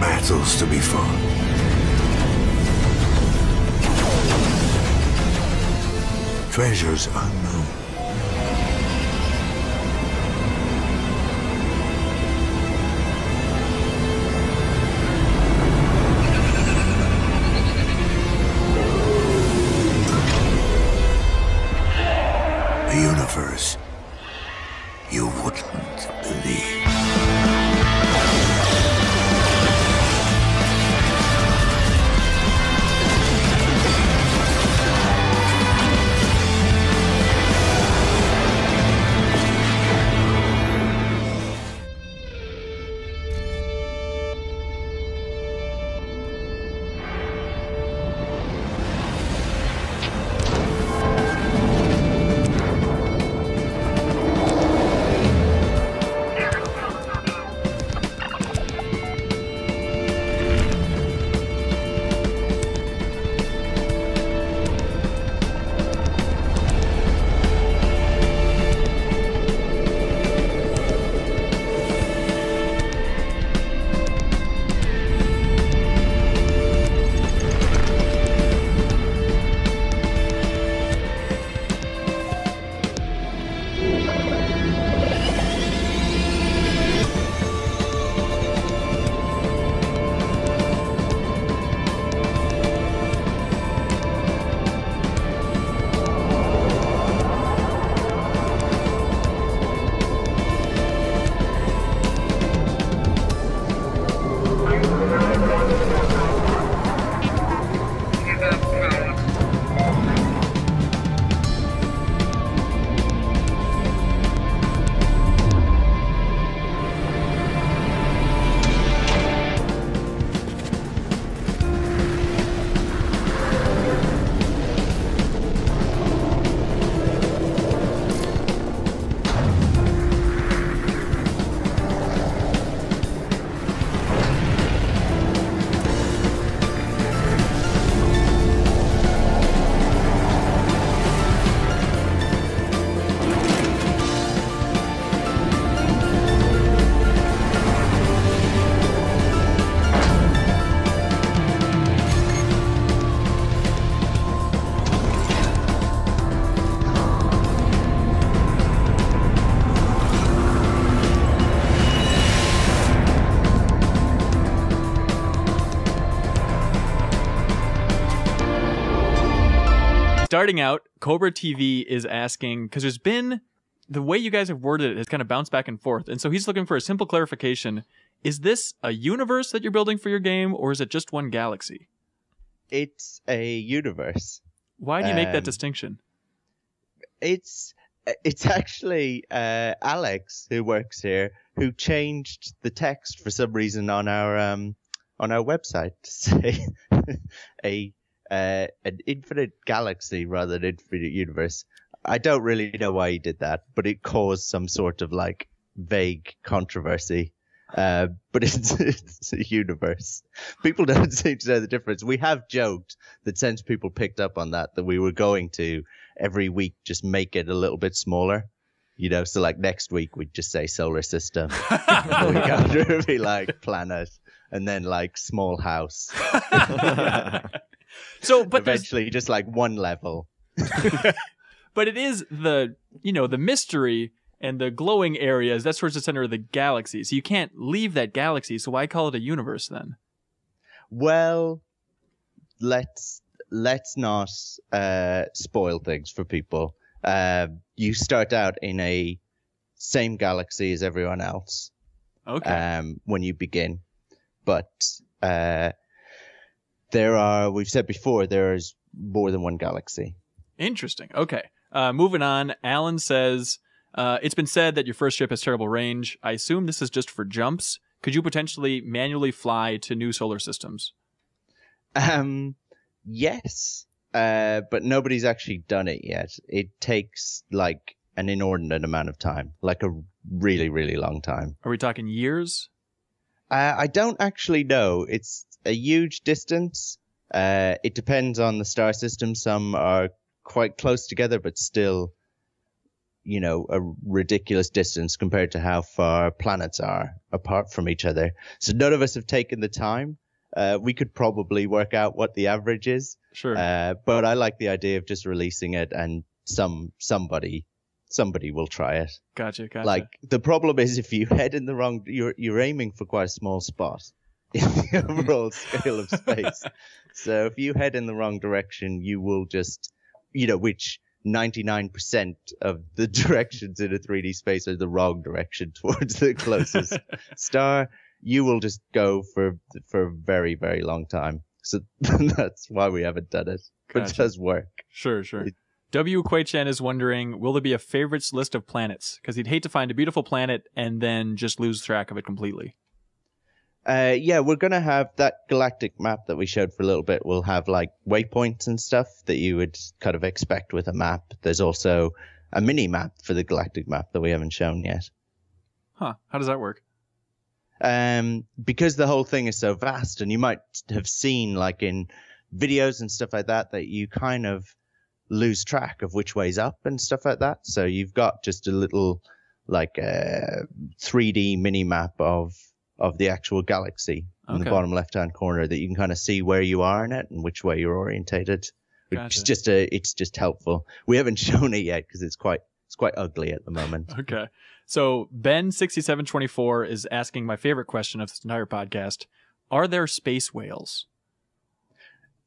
battles to be fought. Treasures unknown. Starting out, Cobra TV is asking because there's been the way you guys have worded it has kind of bounced back and forth, and so he's looking for a simple clarification. Is this a universe that you're building for your game, or is it just one galaxy? It's a universe. Why do you make that Um, distinction? It's it's actually uh, Alex who works here who changed the text for some reason on our um on our website to say a uh, an infinite galaxy rather than infinite universe. I don't really know why he did that, but it caused some sort of like vague controversy. Uh, but it's, it's a universe. People don't seem to know the difference. We have joked that since people picked up on that, that we were going to every week just make it a little bit smaller. You know, so like next week we'd just say solar system. the week after it'd be like planet, and then like small house. So, but there's, Eventually, just like one level. but it is the you know the mystery and the glowing areas. That's towards the center of the galaxy. So you can't leave that galaxy. So why call it a universe then? Well, let's let's not uh, spoil things for people. Uh, you start out in a same galaxy as everyone else Okay. um, when you begin, but uh, there are. We've said before there is more than one galaxy. Interesting. Okay. Uh, moving on. Alan says uh, it's been said that your first ship has terrible range. I assume this is just for jumps. Could you potentially manually fly to new solar systems? Um, yes, uh, but nobody's actually done it yet. It takes like an inordinate amount of time, like a really, really long time. Are we talking years? Uh, I don't actually know. It's a huge distance. Uh, it depends on the star system. Some are quite close together, but still you know, a ridiculous distance compared to how far planets are apart from each other. So none of us have taken the time. Uh, we could probably work out what the average is, Sure. uh, but I like the idea of just releasing it and some somebody somebody will try it. gotcha. Gotcha. Like the problem is if you head in the wrong, you're you're aiming for quite a small spot in the overall scale of space. So if you head in the wrong direction, you will just, you know, which 99% of the directions in a 3D space are the wrong direction towards the closest star. You will just go for for a very very long time. So that's why we haven't done it. But it does work. Sure, sure. It- W. Quay-chan is wondering, will there be a favorites list of planets? Because he'd hate to find a beautiful planet and then just lose track of it completely. Uh, yeah, we're gonna have that galactic map that we showed for a little bit. We'll have like waypoints and stuff that you would kind of expect with a map. There's also a mini map for the galactic map that we haven't shown yet. Huh. How does that work? Um, because the whole thing is so vast, and you might have seen like in videos and stuff like that that you kind of lose track of which way's up and stuff like that. So you've got just a little like uh, 3D mini map of of the actual galaxy in the bottom left hand corner that you can kind of see where you are in it and which way you're orientated. It's Gotcha. just a it's just helpful. We haven't shown it yet because it's quite it's quite ugly at the moment. Okay. So Ben6724 is asking my favorite question of this entire podcast. Are there space whales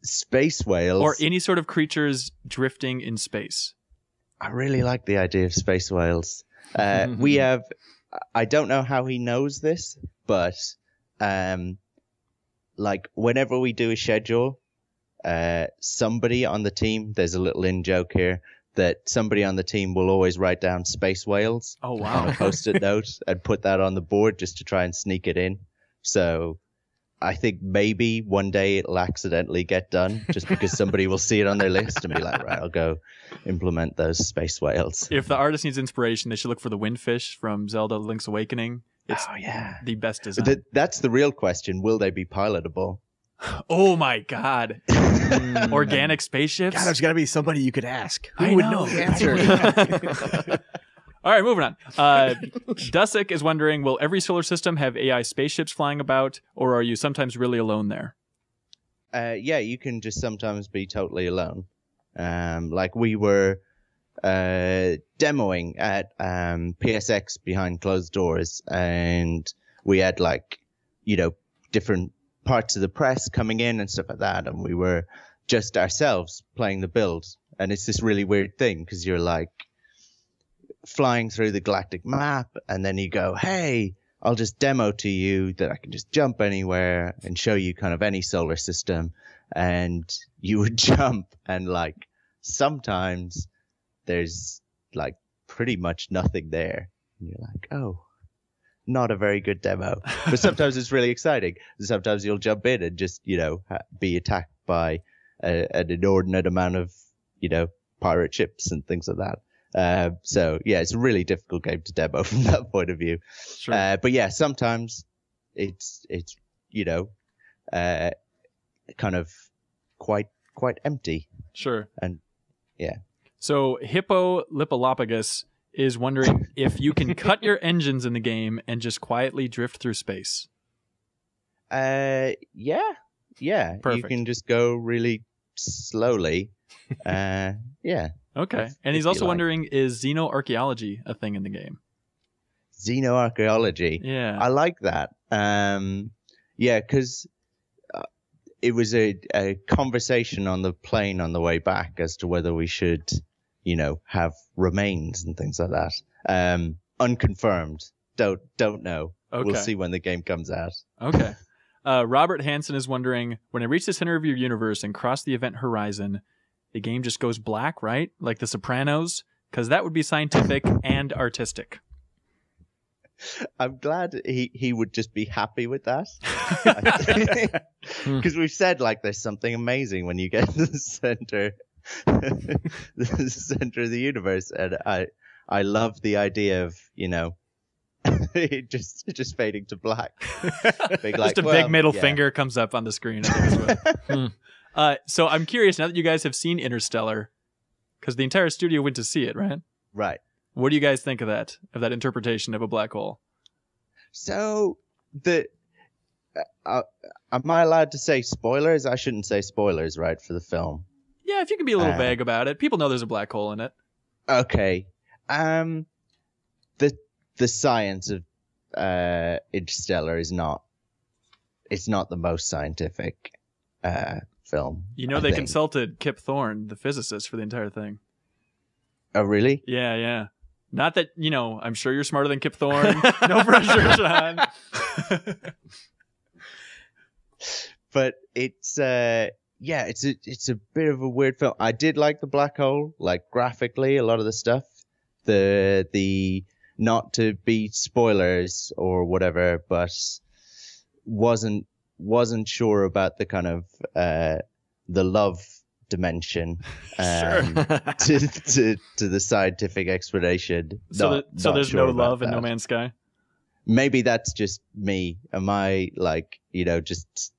Space whales or any sort of creatures drifting in space? I really like the idea of space whales. Uh, we have, I don't know how he knows this, but um, like whenever we do a schedule, uh, somebody on the team, there's a little in joke here that somebody on the team will always write down space whales Oh wow! on a post-it note and put that on the board just to try and sneak it in. So I think maybe one day it'll accidentally get done just because somebody will see it on their list and be like, right, I'll go implement those space whales. if the artist needs inspiration, they should look for the windfish from Zelda Link's Awakening. It's oh yeah. the best design. Th- that's the real question. Will they be pilotable? oh my god. Organic spaceships? God, there's got to be somebody you could ask. Who I would know. know the answer? All right, moving on. Uh, Dusick is wondering Will every solar system have AI spaceships flying about, or are you sometimes really alone there? Uh, yeah, you can just sometimes be totally alone. Um, like we were uh, demoing at um, PSX behind closed doors, and we had like, you know, different parts of the press coming in and stuff like that, and we were just ourselves playing the build. And it's this really weird thing because you're like flying through the galactic map, and then you go, hey, I'll just demo to you that I can just jump anywhere and show you kind of any solar system. And you would jump, and like sometimes there's like pretty much nothing there. And you're like, oh, not a very good demo. But sometimes it's really exciting. Sometimes you'll jump in and just, you know, be attacked by a, an inordinate amount of, you know, pirate ships and things like that. Uh, so yeah, it's a really difficult game to demo from that point of view. Sure. Uh, but yeah, sometimes it's it's you know, uh, kind of quite quite empty. sure. and- yeah. So Hippo Lipolopagus is wondering if you can cut your engines in the game and just quietly drift through space. Uh, yeah, yeah. You can just go really slowly. uh, yeah. Okay. And he's also like. wondering is xenoarchaeology a thing in the game? Xenoarchaeology. Yeah. I like that. Um, yeah, because uh, it was a, a conversation on the plane on the way back as to whether we should, you know, have remains and things like that. Um, unconfirmed. Don't don't know. okay. We'll see when the game comes out. Okay. Uh, Robert Hansen is wondering when I reach the center of your universe and cross the event horizon, the game just goes black, right? Like The Sopranos? Because that would be scientific and artistic. I'm glad he, he would just be happy with that. Because we've said like there's something amazing when you get to the center, the center of the universe, and I I love the idea of you know just just fading to black. Big, like, Just a well, big middle yeah. finger comes up on the screen. I think what- Hmm. Uh, so I'm curious now that you guys have seen Interstellar, because the entire studio went to see it, right? Right. What do you guys think of that? Of that interpretation of a black hole? So the uh, uh, am I allowed to say spoilers? I shouldn't say spoilers, right, for the film. Yeah, if you can be a little Uh, vague about it, people know there's a black hole in it. Okay. Um, the the science of uh Interstellar is not. It's not the most scientific uh film. You know, I they think. consulted Kip Thorne, the physicist, for the entire thing. Oh, really? Yeah, yeah. Not that you know. I'm sure you're smarter than Kip Thorne. no pressure, Sean. but it's uh yeah it's a it's a bit of a weird film i did like the black hole like graphically a lot of the stuff the the not to be spoilers or whatever but wasn't wasn't sure about the kind of uh the love dimension um, to, to to the scientific explanation so, Not- that, so there's sure no love in No Man's Sky. maybe that's just me. Am I like, you know, just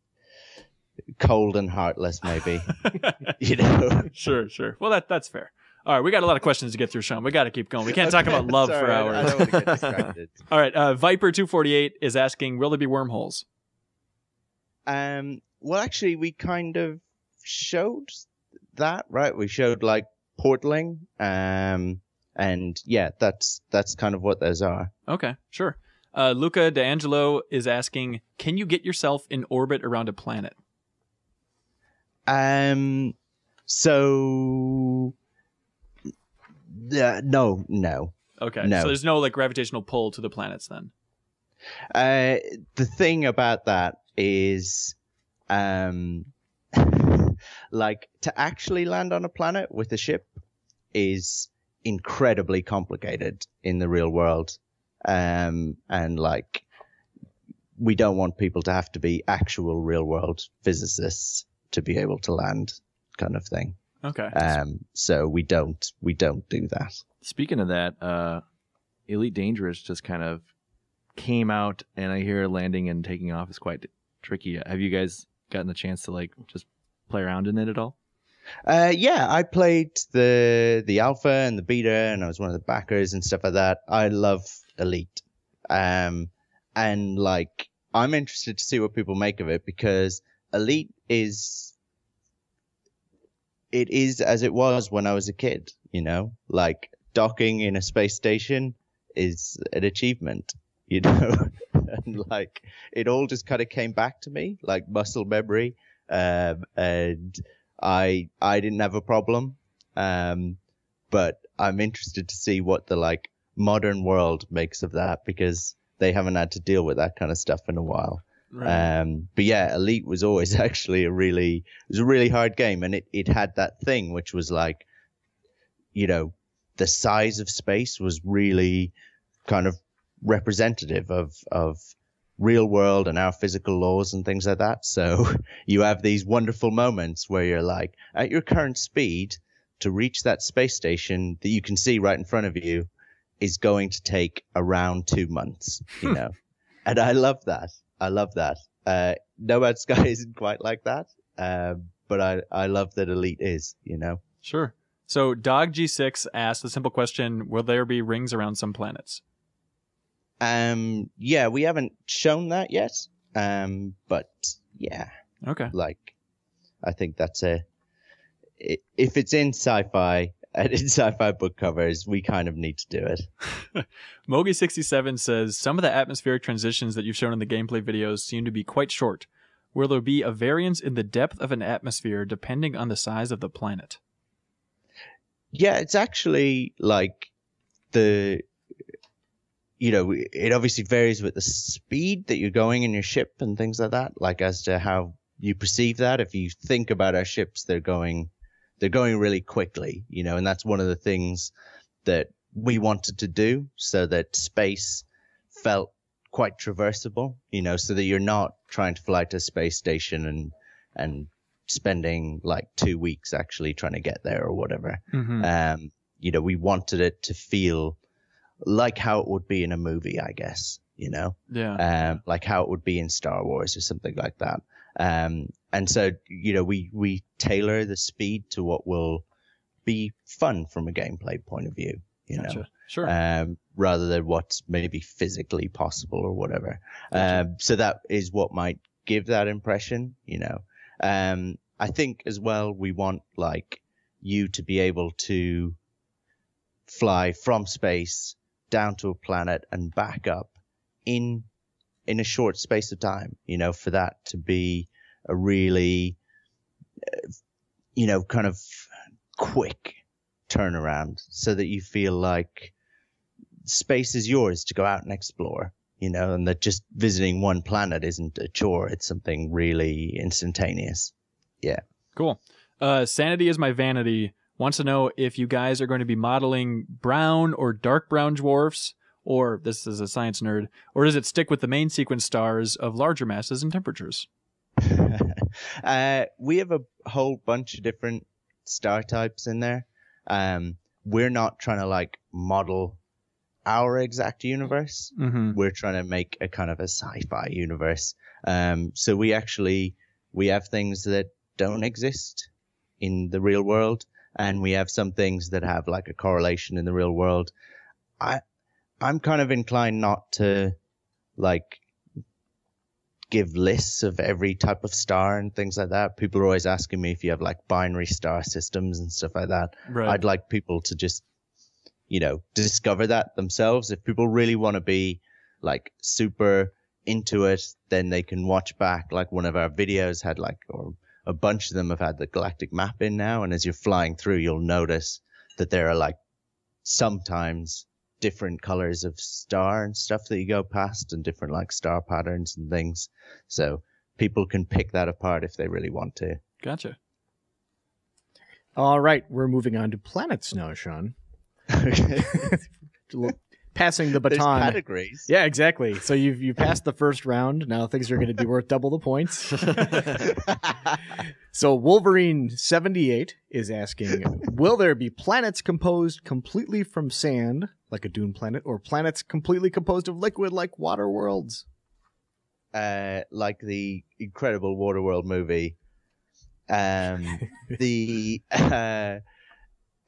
cold and heartless, maybe? you know? sure, sure. Well, that that's fair. All right, we got a lot of questions to get through, Sean. We got to keep going. We can't talk about love for Sorry, I- I hours. don't want to get distracted. All right, uh, Viper two forty eight is asking, will there be wormholes? Um, well, actually, we kind of showed that, right? We showed like portaling, um, and yeah, that's that's kind of what those are. Okay, sure. Uh, Luca D'Angelo is asking, can you get yourself in orbit around a planet? Um, so, yeah, no, no. Okay, No. so there's no like gravitational pull to the planets then. Uh, the thing about that is, um, like to actually land on a planet with a ship is incredibly complicated in the real world. Um, and like, we don't want people to have to be actual real world physicists to be able to land kind of thing. Okay. Um, so we don't, we don't do that. Speaking of that, uh, Elite Dangerous just kind of came out, and I hear landing and taking off is quite tricky. Have you guys gotten the chance to like just play around in it at all? Uh, yeah, I played the the alpha and the beta, and I was one of the backers and stuff like that. I love Elite, um, and like I'm interested to see what people make of it because Elite is it is as it was when I was a kid. You know, like docking in a space station is an achievement. You know, and like it all just kind of came back to me like muscle memory, um, and I I didn't have a problem. Um, but I'm interested to see what the like modern world makes of that because they haven't had to deal with that kind of stuff in a while. Right. Um, but yeah, Elite was always actually a really it was a really hard game, and it it had that thing which was like, you know, the size of space was really kind of representative of of real world and our physical laws and things like that. So you have these wonderful moments where you're like, at your current speed, to reach that space station that you can see right in front of you is going to take around two months, you know? and I love that. I love that. Uh, No Man's Sky isn't quite like that. Um, but I, I love that Elite is, you know? Sure. So Dog G6 asked the simple question, will there be rings around some planets? Um, yeah, we haven't shown that yet. Um, but yeah, Okay. like, I think that's a, if it's in sci-fi and in sci-fi book covers, we kind of need to do it. Mogi67 says some of the atmospheric transitions that you've shown in the gameplay videos seem to be quite short. Will there be a variance in the depth of an atmosphere depending on the size of the planet? Yeah, it's actually like the, you know, it obviously varies with the speed that you're going in your ship and things like that, like as to how you perceive that. If you think about our ships, they're going, they're going really quickly, you know, and that's one of the things that we wanted to do so that space felt quite traversable, you know, so that you're not trying to fly to a space station and, and spending like two weeks actually trying to get there or whatever. Mm-hmm. Um, you know, we wanted it to feel like how it would be in a movie, I guess, you know, yeah. um, like how it would be in Star Wars or something like that. Um, and so, you know, we, we tailor the speed to what will be fun from a gameplay point of view, you know Gotcha. Sure. um, rather than what's maybe physically possible or whatever. Um, so that is what might give that impression, you know. Um, I think as well, we want like you to be able to fly from space down to a planet and back up in in a short space of time, you know, for that to be a really, uh, you know, kind of quick turnaround so that you feel like space is yours to go out and explore, you know, and that just visiting one planet isn't a chore. It's something really instantaneous. Yeah. Cool. Uh, Sanity is my vanity. Wants to know if you guys are going to be modeling brown or dark brown dwarfs, or this is a science nerd, or does it stick with the main sequence stars of larger masses and temperatures? uh, we have a whole bunch of different star types in there. Um, we're not trying to like model our exact universe. Mm-hmm. We're trying to make a kind of a sci-fi universe. Um, so we actually we have things that don't exist in the real world, and we have some things that have like a correlation in the real world. I I'm kind of inclined not to like give lists of every type of star and things like that. People are always asking me if you have like binary star systems and stuff like that. Right. I'd like people to just, you know, discover that themselves. If people really want to be like super into it, then they can watch back. Like one of our videos had like, or a bunch of them have had the galactic map in now. And as you're flying through, you'll notice that there are like sometimes different colors of star and stuff that you go past and different like star patterns and things. So people can pick that apart if they really want to. Gotcha. All right, we're moving on to planets now, Sean. Passing the There's baton. categories. Yeah, exactly. So you've you passed the first round. Now things are going to be worth double the points. So Wolverine seventy eight is asking: Will there be planets composed completely from sand, like a dune planet, or planets completely composed of liquid, like water worlds? uh, like the incredible Waterworld movie. Um, the uh,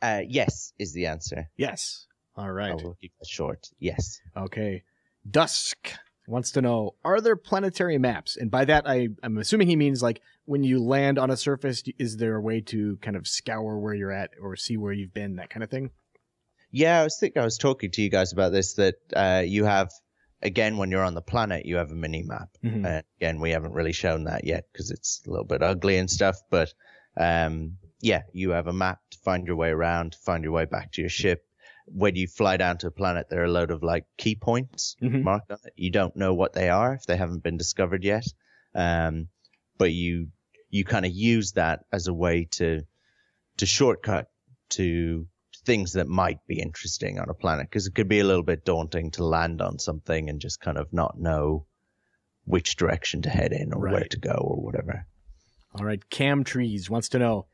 uh, yes is the answer. Yes. All right. I will keep it short. Yes. Okay. Dusk wants to know Are there planetary maps? And by that, I, I'm assuming he means like when you land on a surface, is there a way to kind of scour where you're at or see where you've been, that kind of thing? Yeah, I was thinking I was talking to you guys about this that uh, you have again when you're on the planet you have a mini map. Mhm. Uh, again, we haven't really shown that yet because it's a little bit ugly and stuff. But um, yeah, you have a map to find your way around, find your way back to your ship. When you fly down to a planet, there are a load of like key points Mhm. marked on it. You don't know what they are if they haven't been discovered yet. Um, but you you kind of use that as a way to to shortcut to things that might be interesting on a planet because it could be a little bit daunting to land on something and just kind of not know which direction to head in or where to go or whatever. All right. Cam Trees wants to know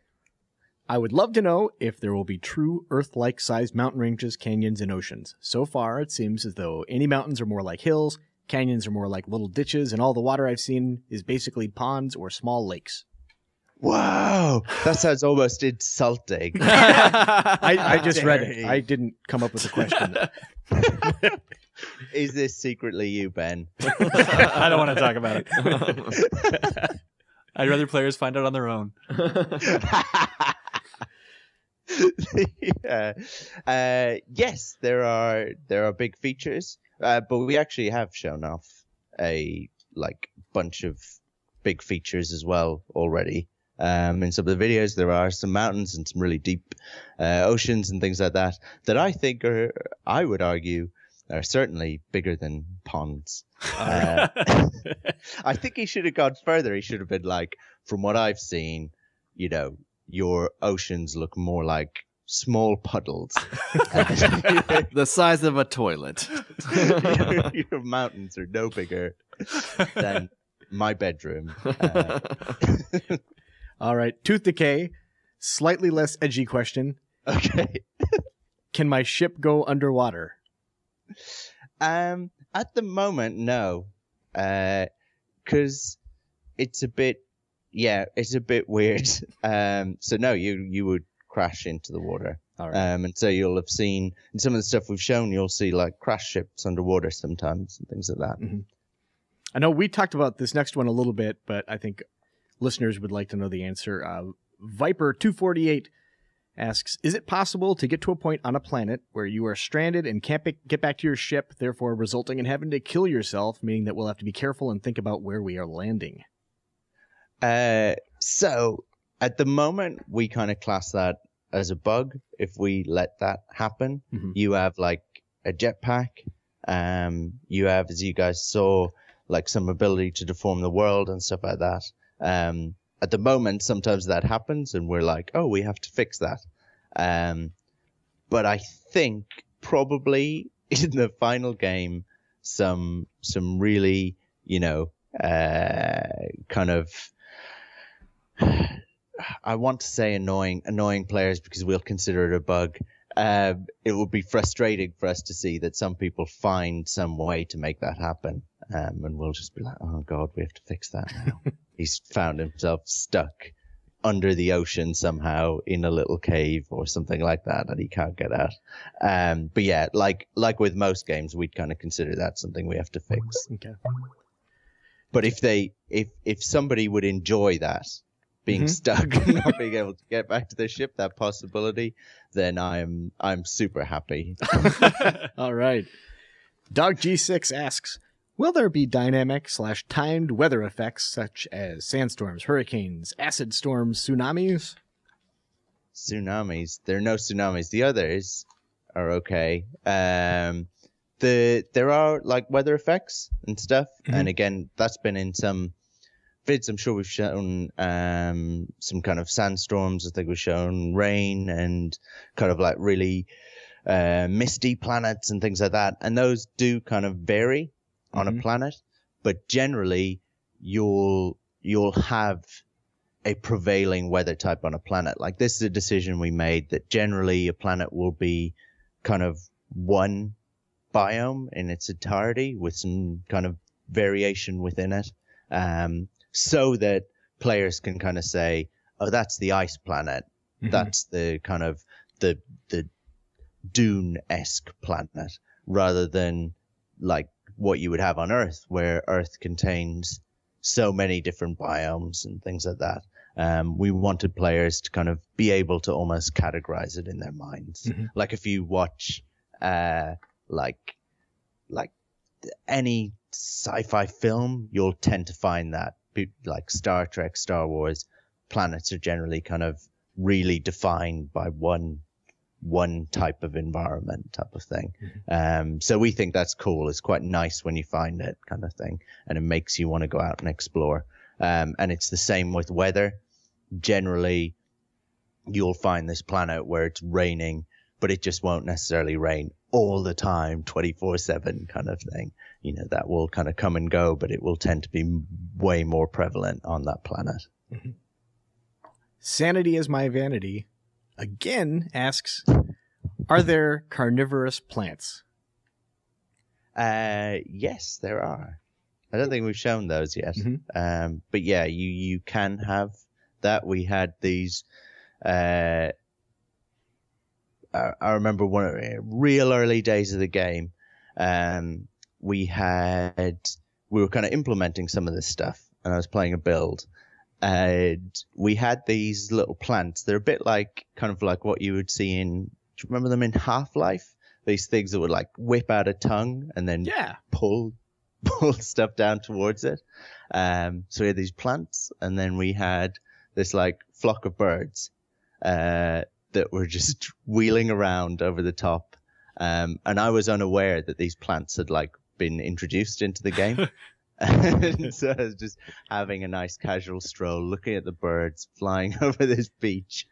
I would love to know if there will be true Earth like sized mountain ranges, canyons, and oceans. So far, it seems as though any mountains are more like hills, canyons are more like little ditches, and all the water I've seen is basically ponds or small lakes. Wow, that sounds almost insulting. I, I just read it. I didn't come up with the question. Is this secretly you, Ben? I don't want to talk about it. I'd rather players find out on their own. yeah. Uh, yes, there are there are big features, uh, but we actually have shown off a like bunch of big features as well already. Um, in some of the videos, there are some mountains and some really deep uh, oceans and things like that that I think are, I would argue, are certainly bigger than ponds. Uh, I think he should have gone further. He should have been like, from what I've seen, you know, your oceans look more like small puddles. the size of a toilet. your, your mountains are no bigger than my bedroom. Uh, All right. Tooth Decay, slightly less edgy question. okay. Can my ship go underwater? Um, at the moment, no, because it's a bit, yeah, it's a bit weird. Um, so no, you you would crash into the water. All right. Um, and so you'll have seen in some of the stuff we've shown, you'll see like crash ships underwater sometimes and things like that. I know we talked about this next one a little bit, but I think listeners would like to know the answer. Uh, Viper248 asks Is it possible to get to a point on a planet where you are stranded and can't be- get back to your ship, therefore resulting in having to kill yourself, meaning that we'll have to be careful and think about where we are landing? Uh, so at the moment, we kind of class that as a bug. If we let that happen, Mhm. you have like a jetpack. Um, you have, as you guys saw, like some ability to deform the world and stuff like that. Um, at the moment, sometimes that happens, and we're like, oh, we have to fix that. Um, but I think probably in the final game, some some really, you know, uh, kind of I want to say annoying annoying players because we'll consider it a bug. Um, it would be frustrating for us to see that some people find some way to make that happen, um, and we'll just be like, "Oh God, we have to fix that now." He's found himself stuck under the ocean somehow in a little cave or something like that, and he can't get out. Um, but yeah, like like with most games, we'd kind of consider that something we have to fix. Okay. But if they if if somebody would enjoy that being Mhm. stuck and not being able to get back to the ship, that possibility, then I'm I'm super happy. All right. Dog G6 asks Will there be dynamic slash timed weather effects such as sandstorms, hurricanes, acid storms, tsunamis? tsunamis. There are no tsunamis. The others are okay. Um, the there are like weather effects and stuff, and again, that's been in some vids. I'm sure we've shown um, some kind of sandstorms. I think we've shown rain and kind of like really uh, misty planets and things like that. And those do kind of vary on a Mhm. planet, but generally, you'll you'll have a prevailing weather type on a planet. Like this is a decision we made that generally a planet will be kind of one biome in its entirety with some kind of variation within it. Um, so that players can kind of say, oh, that's the ice planet. That's the kind of the, the dune esque planet rather than like what you would have on Earth where Earth contains so many different biomes and things like that. Um, we wanted players to kind of be able to almost categorize it in their minds. Mhm. Like if you watch, uh, like, like any sci-fi film, you'll tend to find that like Star Trek, Star Wars, planets are generally kind of really defined by one one type of environment type of thing. Um, so we think that's cool. It's quite nice when you find it kind of thing, and it makes you want to go out and explore. Um, and it's the same with weather. Generally, you'll find this planet where it's raining, but it just won't necessarily rain all the time, 24 7 kind of thing. You know, that will kind of come and go, but it will tend to be way more prevalent on that planet. Sanity is my vanity again asks Are there carnivorous plants? Uh, yes, there are. I don't think we've shown those yet. Mhm. Um, but yeah, you, you can have that. We had these, uh, I, I remember one of the real early days of the game. Um, we had, we were kind of implementing some of this stuff and I was playing a build and we had these little plants. They're a bit like, kind of like what you would see in, do you remember them in Half-Life? These things that would like whip out a tongue and then Yeah. pull pull stuff down towards it. Um, so we had these plants, and then we had this like flock of birds uh, that were just wheeling around over the top. Um, and I was unaware that these plants had like been introduced into the game. and so I was just having a nice casual stroll, looking at the birds flying over this beach.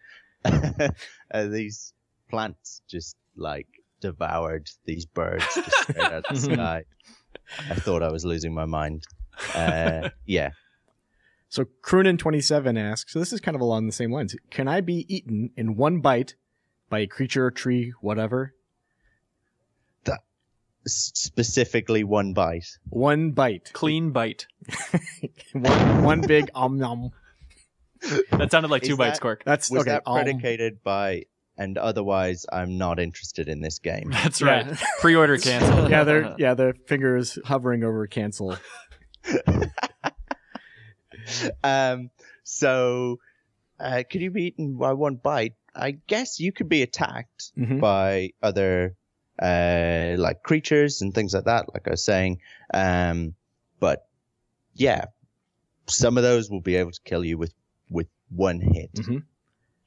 and these plants just like devoured these birds just straight out of the sky. I thought I was losing my mind. Uh, yeah. So Croonin27 asks, so this is kind of along the same lines. Can I be eaten in one bite by a creature, or tree, whatever? S- specifically one bite. One bite. Clean bite. one, one big om nom. That sounded like two Is bites, that- Cork. That's Was okay. that om. predicated by and otherwise I'm not interested in this game. That's Yeah. right. Pre-order cancel. yeah, they're yeah, the finger is hovering over cancel. um, so, uh, could you be eaten by one bite? I guess you could be attacked Mhm. by other, uh, like creatures and things like that, like I was saying. Um, but yeah, some of those will be able to kill you with, with one hit. Mhm.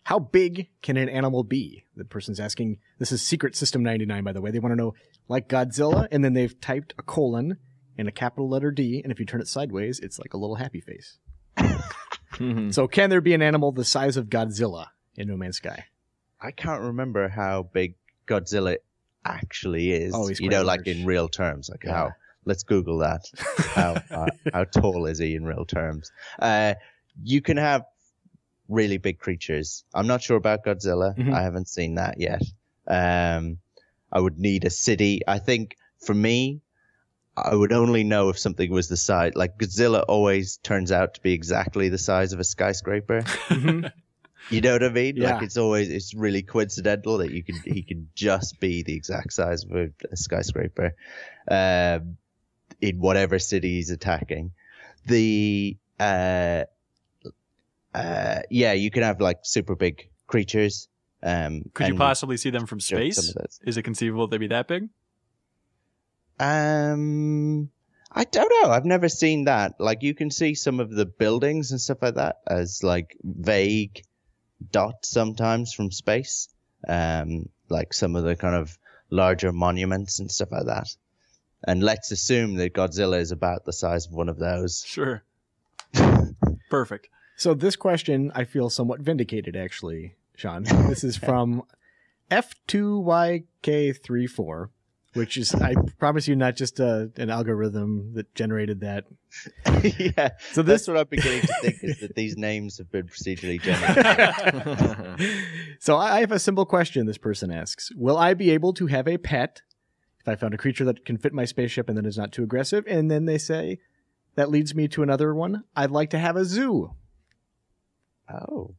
How big can an animal be? The person's asking. This is Secret System 99, by the way. They want to know, like Godzilla, and then they've typed a colon and a capital letter D, and if you turn it sideways, it's like a little happy face. Mhm. So, can there be an animal the size of Godzilla in No Man's Sky? I can't remember how big Godzilla actually is. Oh, he's you know, like in real terms. Like Yeah. how? Let's Google that. how uh, how tall is he in real terms? Uh, you can have really big creatures. I'm not sure about Godzilla. Mhm. I haven't seen that yet. Um, I would need a city. I think for me, I would only know if something was the size. Like Godzilla always turns out to be exactly the size of a skyscraper. Mhm. You know what I mean? Yeah. Like it's always it's really coincidental that you can he can just be the exact size of a, a skyscraper, um, in whatever city he's attacking. The uh, uh, yeah, you can have like super big creatures. Um, Could you possibly see them from space? Is it conceivable they'd be that big? Um, I don't know. I've never seen that. Like you can see some of the buildings and stuff like that as like vague dots sometimes from space. Um, like some of the kind of larger monuments and stuff like that. And let's assume that Godzilla is about the size of one of those. Sure. Perfect. So, this question, I feel somewhat vindicated, actually, Sean. This is from F2YK34, which is, I promise you, not just a, an algorithm that generated that. yeah. So, this That's what I'm beginning to think is that these names have been procedurally generated. so I I have a simple question this person asks. Will I be able to have a pet if I found a creature that can fit my spaceship and then is not too aggressive? And then they say, that leads me to another one. I'd like to have a zoo. oh.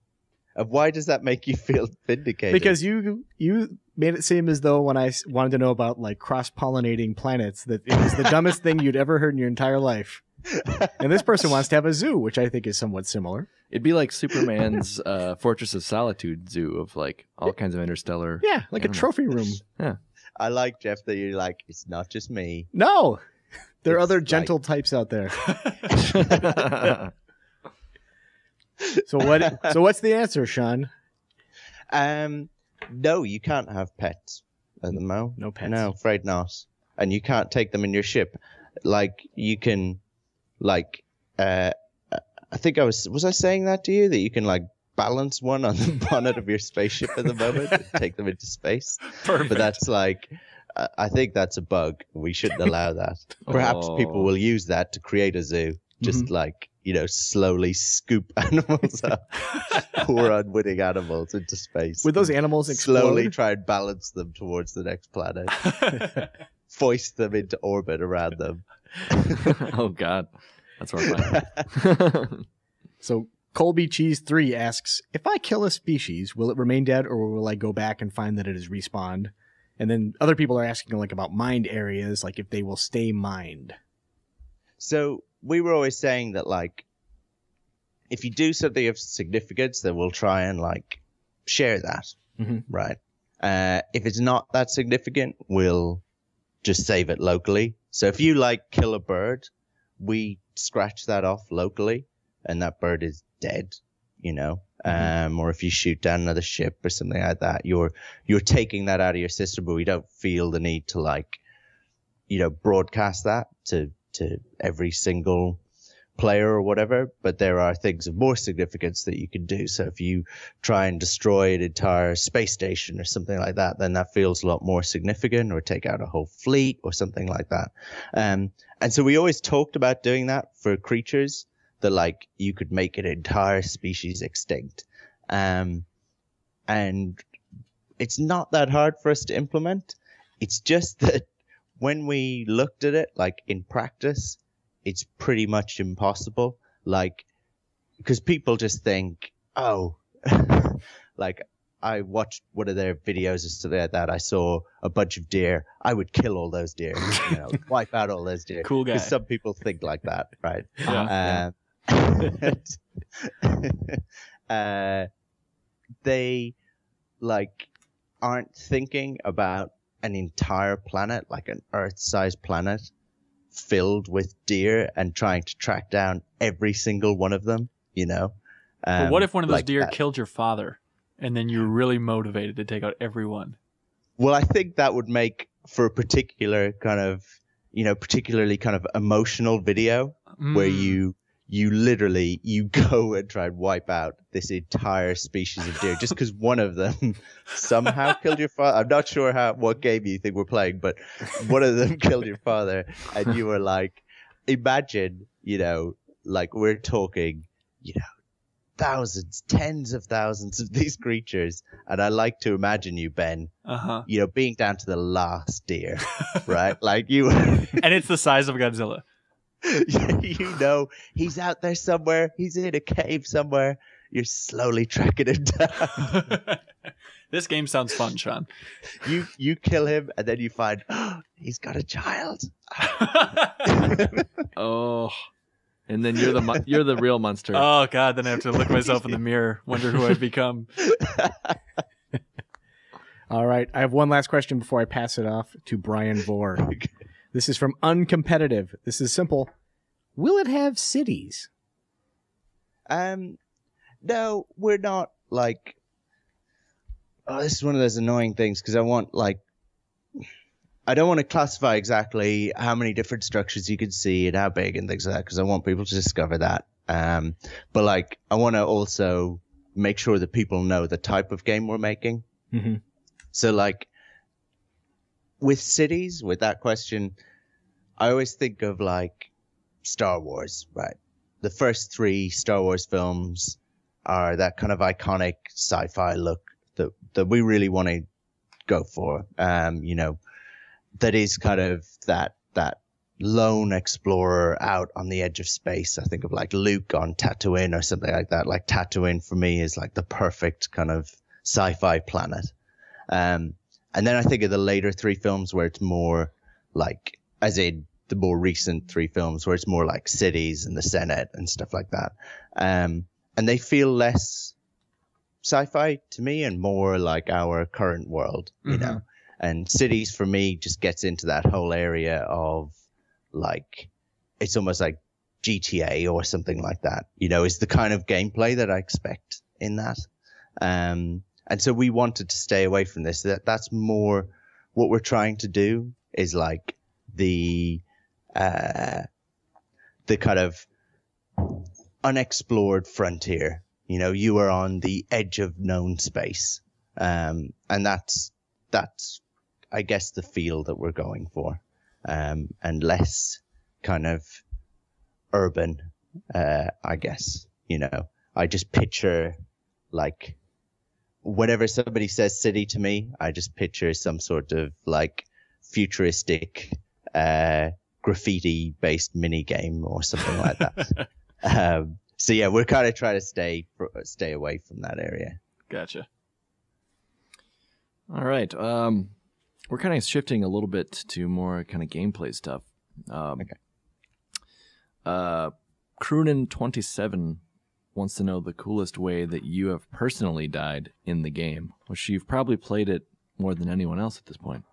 And why does that make you feel vindicated? Because you you made it seem as though when I wanted to know about like cross pollinating planets that it was the dumbest thing you'd ever heard in your entire life. And this person wants to have a zoo, which I think is somewhat similar. It'd be like Superman's uh, Fortress of Solitude zoo of like all kinds of interstellar. Yeah, like a Animal. trophy room. Yeah. I like Jeff that you're like, it's not just me. No, there are It's other like- gentle types out there. So what? so what's the answer, Sean? Um, no, you can't have pets at the moment. No pets. No, afraid not. And you can't take them in your ship. Like you can, like, uh, I think I was was I saying that to you that you can like balance one on the bonnet of your spaceship at the moment and take them into space. Perfect. But that's like. I I think that's a bug. We shouldn't allow that. Perhaps people Oh. will use that to create a zoo. Just like, you know, slowly scoop animals up, poor unwitting animals into space. Would those animals explode? slowly try and balance them towards the next planet, foist them into orbit around them. oh God, that's horrifying. So Colby Cheese Three asks, if I kill a species, will it remain dead, or will I go back and find that it has respawned? And then other people are asking like about mined areas, like if they will stay mined. So we were always saying that like, if you do something of significance, then we'll try and like share that, Mhm. right? Uh, if it's not that significant, we'll just save it locally. So if you like kill a bird, we scratch that off locally, and that bird is dead. You know, um, or if you shoot down another ship or something like that, you're you're taking that out of your system, but we don't feel the need to like, you know, broadcast that to to every single player or whatever. But there are things of more significance that you can do. So if you try and destroy an entire space station or something like that, then that feels a lot more significant. Or take out a whole fleet or something like that. Um, and so we always talked about doing that for creatures that like you could make an entire species extinct. Um, and it's not that hard for us to implement. It's just that when we looked at it, like in practice, it's pretty much impossible. Like, because people just think, oh, like I watched one of their videos or something like that. I saw a bunch of deer. I would kill all those deer, you know, wipe out all those deer. Cool guy. Because some people think like that, right? Yeah. Um, uh, they like aren't thinking about an entire planet, like an Earth-sized planet, filled with deer, and trying to track down every single one of them. You know. But Um, what if one of those like deer that. killed your father, and then you're really motivated to take out everyone? Well, I think that would make for a particular kind of, you know, particularly kind of emotional video where Mm. you you literally you go and try and wipe out this entire species of deer just because one of them somehow killed your father. I'm not sure how what game you think we're playing, but one of them killed your father, and you were like, imagine, you know, like we're talking, you know. Thousands, tens of thousands of these creatures, and I like to imagine you, Ben, Uh huh. you know, being down to the last deer, right? Like you, And it's the size of Godzilla. you know, he's out there somewhere. He's in a cave somewhere. You're slowly tracking him down. this game sounds fun, Sean. you you kill him, and then you find oh, he's got a child. Oh, and then you're the mon- you're the real monster. oh God! Then I have to look myself in the mirror, wonder who I've become. All right. I have one last question before I pass it off to Bryan Vore. This is from Uncompetitive. This is simple. Will it have cities? Um, no, we're not like. Oh, this is one of those annoying things because I want like. I don't want to classify exactly how many different structures you can see and how big and things like that because I want people to discover that. Um, but like, I want to also make sure that people know the type of game we're making. Mm-hmm. So like with cities, with that question, I always think of like Star Wars, right? The first three Star Wars films are that kind of iconic sci-fi look that that we really want to go for. Um, you know, that is kind of that that lone explorer out on the edge of space. I think of like Luke on Tatooine or something like that. Like Tatooine for me is like the perfect kind of sci-fi planet. Um, and then I think of the later three films where it's more like, as in the more recent three films where it's more like cities and the Senate and stuff like that. Um, and they feel less sci-fi to me and more like our current world, you Mhm. know. And cities for me just gets into that whole area of like, it's almost like GTA or something like that. You know, is the kind of gameplay that I expect in that. Um, and so we wanted to stay away from this. That that's more what we're trying to do is like the uh, the kind of unexplored frontier. You know, you are on the edge of known space, um, and that's that's I guess the feel that we're going for, um, and less kind of urban. Uh, I guess you know. I just picture like whenever somebody says city to me, I just picture some sort of like futuristic uh, graffiti based mini game or something like that. um, so yeah, we're kind of trying to stay stay away from that area. Gotcha. All right. Um, we're kind of shifting a little bit to more kind of gameplay stuff. Um, Okay. Uh, Croonin27 wants to know the coolest way that you have personally died in the game, which you've probably played it more than anyone else at this point.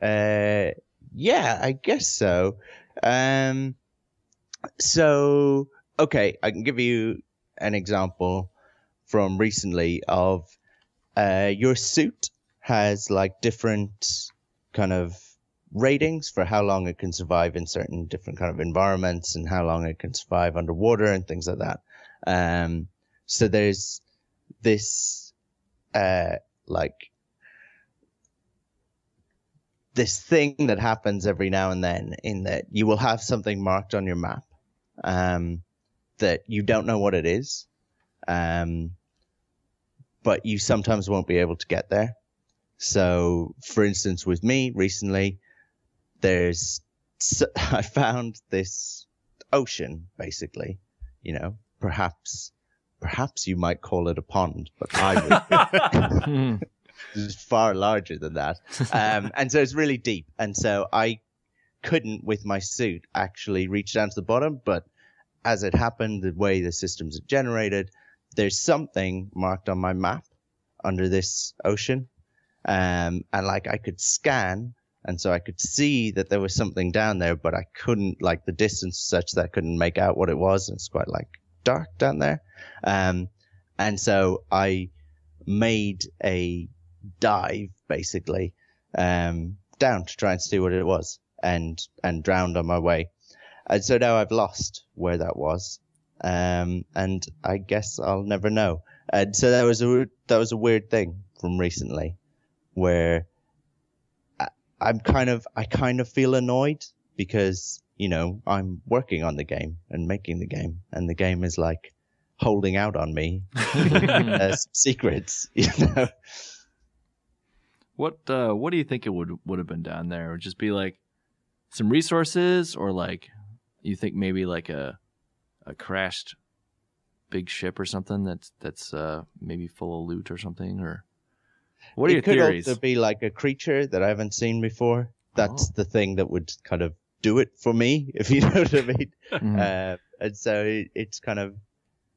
Uh, yeah, I guess so. Um, so okay, I can give you an example from recently of uh, your suit has like different kind of ratings for how long it can survive in certain different kind of environments and how long it can survive underwater and things like that. Um, so there's this uh, like this thing that happens every now and then in that you will have something marked on your map um, that you don't know what it is um, but you sometimes won't be able to get there so for instance with me recently there's I found this ocean basically you know perhaps perhaps you might call it a pond, but I would. it's far larger than that. Um, and so it's really deep. And so I couldn't, with my suit, actually reach down to the bottom. But as it happened, the way the systems are generated, there's something marked on my map under this ocean. Um, and like I could scan. And so I could see that there was something down there, but I couldn't, like the distance such that I couldn't make out what it was. And it's quite like dark down there. Um, and so I made a dive basically um, down to try and see what it was and and drowned on my way. And so now I've lost where that was, um, and I guess I'll never know. And so that was a that was a weird thing from recently, where I, I'm kind of I kind of feel annoyed because you know I'm working on the game and making the game, and the game is like holding out on me uh, secrets, you know. What uh, what do you think it would would have been down there? Would just be like some resources, or like you think maybe like a a crashed big ship or something that's that's uh, maybe full of loot or something, or what are it your could theories? also be like a creature that I haven't seen before. That's Oh. the thing that would kind of do it for me, if you know what I mean. Mhm. Uh, and so it, it's kind of,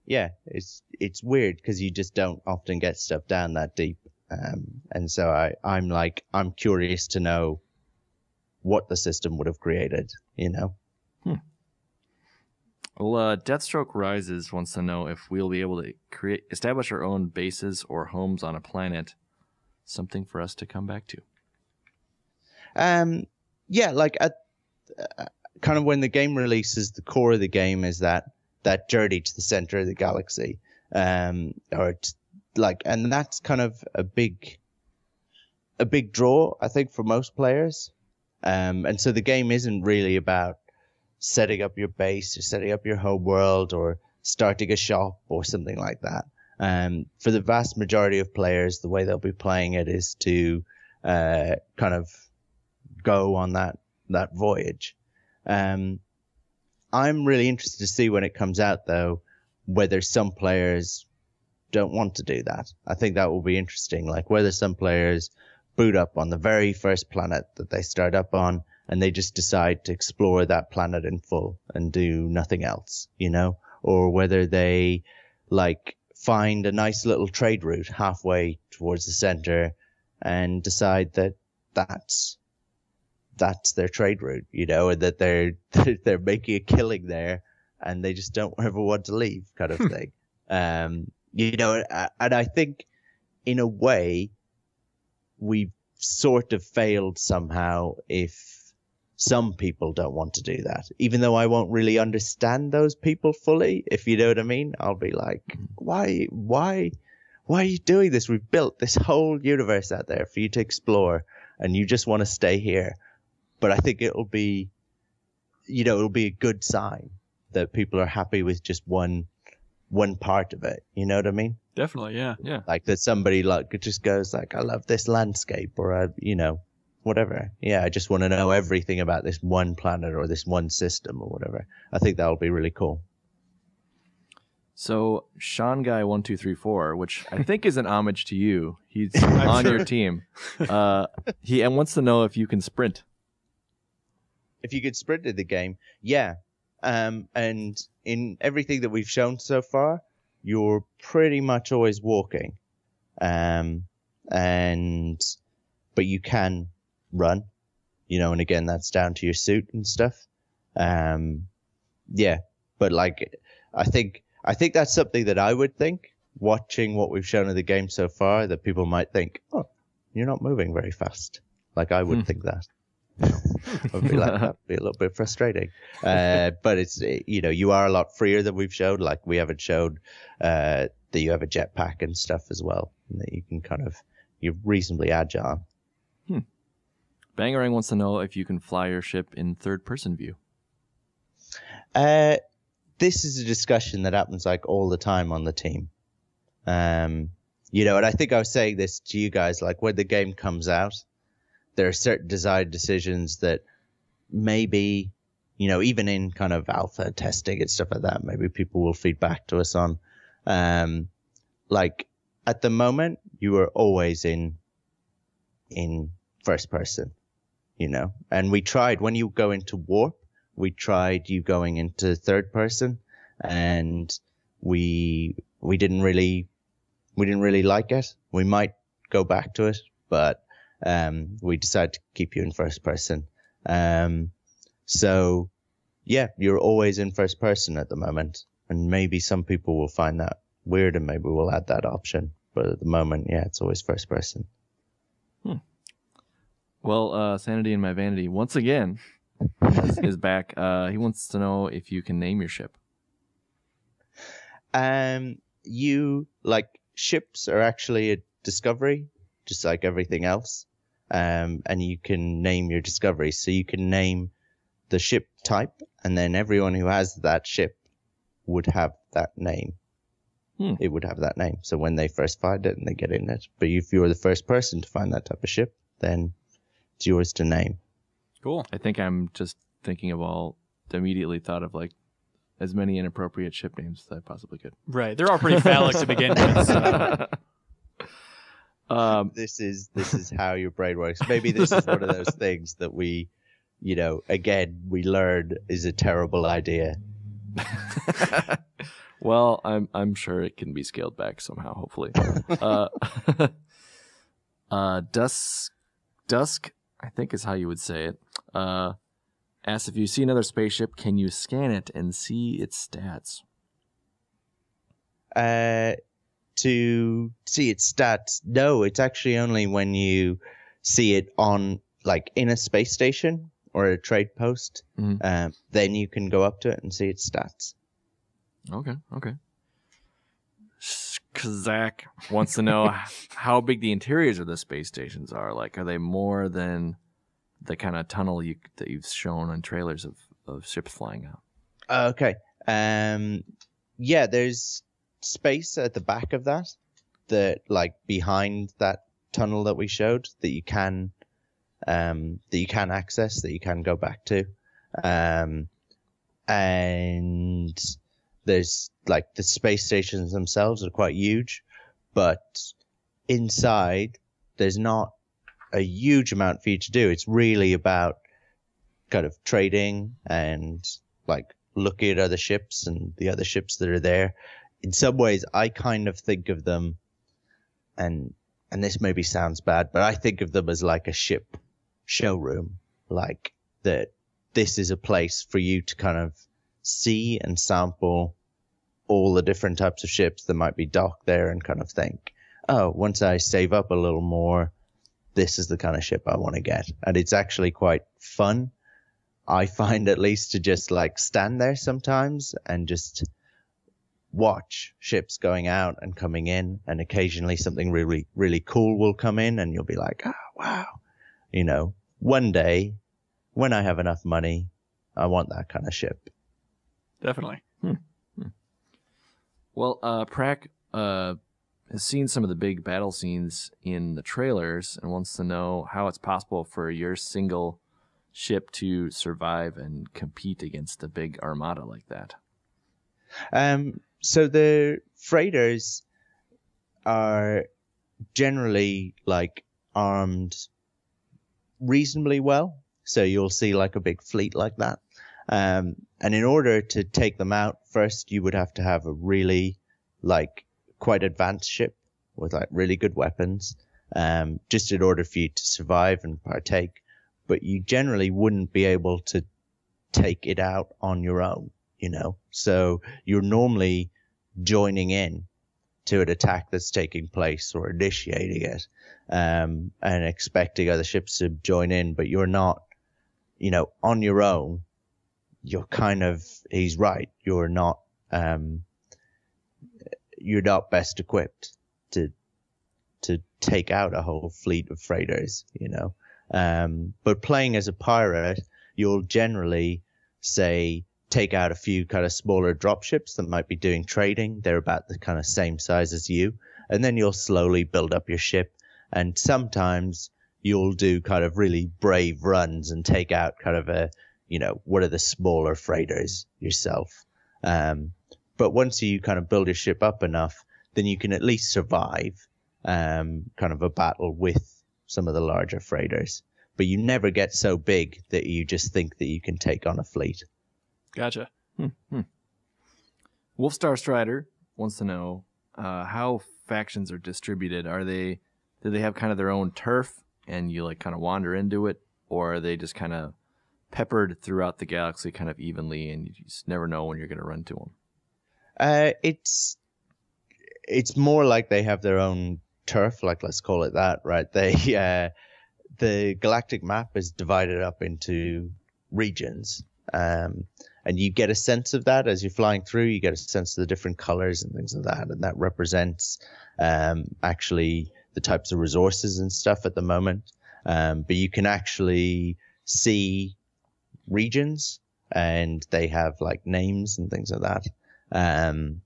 yeah, it's it's weird because you just don't often get stuff down that deep. Um, and so I I'm like I'm curious to know what the system would have created. You know. Well, uh, Deathstroke Rises wants to know if we'll be able to create establish our own bases or homes on a planet. Something for us to come back to. Um, yeah, like at uh, kind of when the game releases, the core of the game is that that journey to the center of the galaxy, um, or t- like, and that's kind of a big, a big draw, I think, for most players. Um, and so the game isn't really about setting up your base or setting up your home world or starting a shop or something like that. Um, for the vast majority of players, the way they'll be playing it is to uh, kind of go on that that voyage. Um, I'm really interested to see when it comes out, though, whether some players don't want to do that. I think that will be interesting. Like whether some players boot up on the very first planet that they start up on, and they just decide to explore that planet in full and do nothing else, you know, or whether they like find a nice little trade route halfway towards the center and decide that that's that's their trade route, you know, and that they're they're making a killing there, and they just don't ever want to leave, kind of thing. um, you know, and I think, in a way, we've sort of failed somehow if some people don't want to do that. Even though I won't really understand those people fully, if you know what I mean, I'll be like, mm. why, why, why are you doing this? We've built this whole universe out there for you to explore, and you just want to stay here but I think it'll be, you know, it'll be a good sign that people are happy with just one, one part of it. You know what I mean? Definitely, yeah. Yeah. Like that somebody like just goes like, I love this landscape, or I, you know, whatever. Yeah, I just want to know everything about this one planet or this one system or whatever. I think that'll be really cool. So Sean Guy one two three four, which I think is an homage to you. He's on your team. Uh, he and wants to know if you can sprint. if you could sprint in the game, yeah. Um, and in everything that we've shown so far, you're pretty much always walking. Um, and, but you can run, you know, and again, that's down to your suit and stuff. Um, yeah, but like, I think, I think that's something that I would think watching what we've shown in the game so far that people might think, oh, you're not moving very fast. Like I would Hmm. think that. I'd be like, that'd be a little bit frustrating. Uh, but it's, you know, you are a lot freer than we've showed. Like we haven't showed, uh, that you have a jetpack and stuff as well. And that you can kind of, you're reasonably agile. Bangarang wants to know if you can fly your ship in third person view. Uh, this is a discussion that happens like all the time on the team. Um, you know, and I think I was saying this to you guys, like when the game comes out, there are certain design decisions that maybe, you know, even in kind of alpha testing and stuff like that, maybe people will feed back to us on. Um, like at the moment, you are always in in first person, you know. And we tried when you go into warp, we tried you going into third person, and we we didn't really we didn't really like it. We might go back to it, but um, we decided to keep you in first person. Um, so yeah, you're always in first person at the moment, and maybe some people will find that weird, and maybe we'll add that option. But at the moment, yeah, it's always first person. Well, uh, Sanity and My Vanity, once again, is, is back. Uh, he wants to know if you can name your ship. Um, you like ships are actually a discovery, just like everything else. Um, and you can name your discovery. So you can name the ship type, and then everyone who has that ship would have that name. Hmm. It would have that name. So when they first find it and they get in it. But if you're the first person to find that type of ship, then it's yours to name. Cool. I think I'm just thinking of all, immediately thought of like as many inappropriate ship names as I possibly could. Right. They're all pretty phallic to begin with. So. um, This is this is how your brain works. Maybe this is one of those things that we, you know, again we learn is a terrible idea. well, I'm I'm sure it can be scaled back somehow. Hopefully, uh, uh, dusk, dusk, I think is how you would say it. Uh, asks if you see another spaceship, can you scan it and see its stats? uh, to see its stats. No, it's actually only when you see it on like in a space station or a trade post. Um, then you can go up to it and see its stats. Okay, okay. Kazak wants to know how big the interiors of the space stations are. Like, are they more than the kind of tunnel you that you've shown on trailers of, of ships flying out? Okay. Um, yeah, there's space at the back of that, that like behind that tunnel that we showed that you can, um, that you can access, that you can go back to, um, and there's like the space stations themselves are quite huge, but inside there's not a huge amount for you to do. It's really about kind of trading and like looking at other ships and the other ships that are there. In some ways, I kind of think of them, and and this maybe sounds bad, but I think of them as like a ship showroom, like that. This is a place for you to kind of see and sample all the different types of ships that might be docked there, and kind of think, oh, once I save up a little more, this is the kind of ship I want to get, and it's actually quite fun. I find at least to just like stand there sometimes and just watch ships going out and coming in and occasionally something really really cool will come in and you'll be like oh wow you know one day when i have enough money i want that kind of ship Definitely. Well, uh, Prak uh, has seen some of the big battle scenes in the trailers and wants to know how it's possible for your single ship to survive and compete against a big armada like that. Um, so the freighters are generally like armed reasonably well. So you'll see like a big fleet like that. Um, and in order to take them out, first you would have to have a really like quite advanced ship with like really good weapons, um, just in order for you to survive and partake. But you generally wouldn't be able to take it out on your own, you know? So you're normally joining in to an attack that's taking place or initiating it, um, and expecting other ships to join in, but you're not, you know, on your own. You're kind of, he's right. You're not, um, you're not best equipped to, to take out a whole fleet of freighters, you know. Um, but playing as a pirate, you'll generally say take out a few kind of smaller dropships that might be doing trading. They're about the kind of same size as you, and then you'll slowly build up your ship. And sometimes you'll do kind of really brave runs and take out kind of a, you know, one of the smaller freighters yourself. Um, but once you kind of build your ship up enough, then you can at least survive um, kind of a battle with some of the larger freighters. But you never get so big that you just think that you can take on a fleet. Gotcha. Wolfstar Strider wants to know uh, how factions are distributed. Are they do they have kind of their own turf and you like kind of wander into it, or are they just kind of peppered throughout the galaxy kind of evenly and you just never know when you're going to run to them? Uh, it's it's more like they have their own turf, like let's call it that, right? They uh, the galactic map is divided up into regions, um, and you get a sense of that as you're flying through. You get a sense of the different colors and things like that, and that represents um, actually the types of resources and stuff at the moment. Um, but you can actually see regions, and they have like names and things like that um,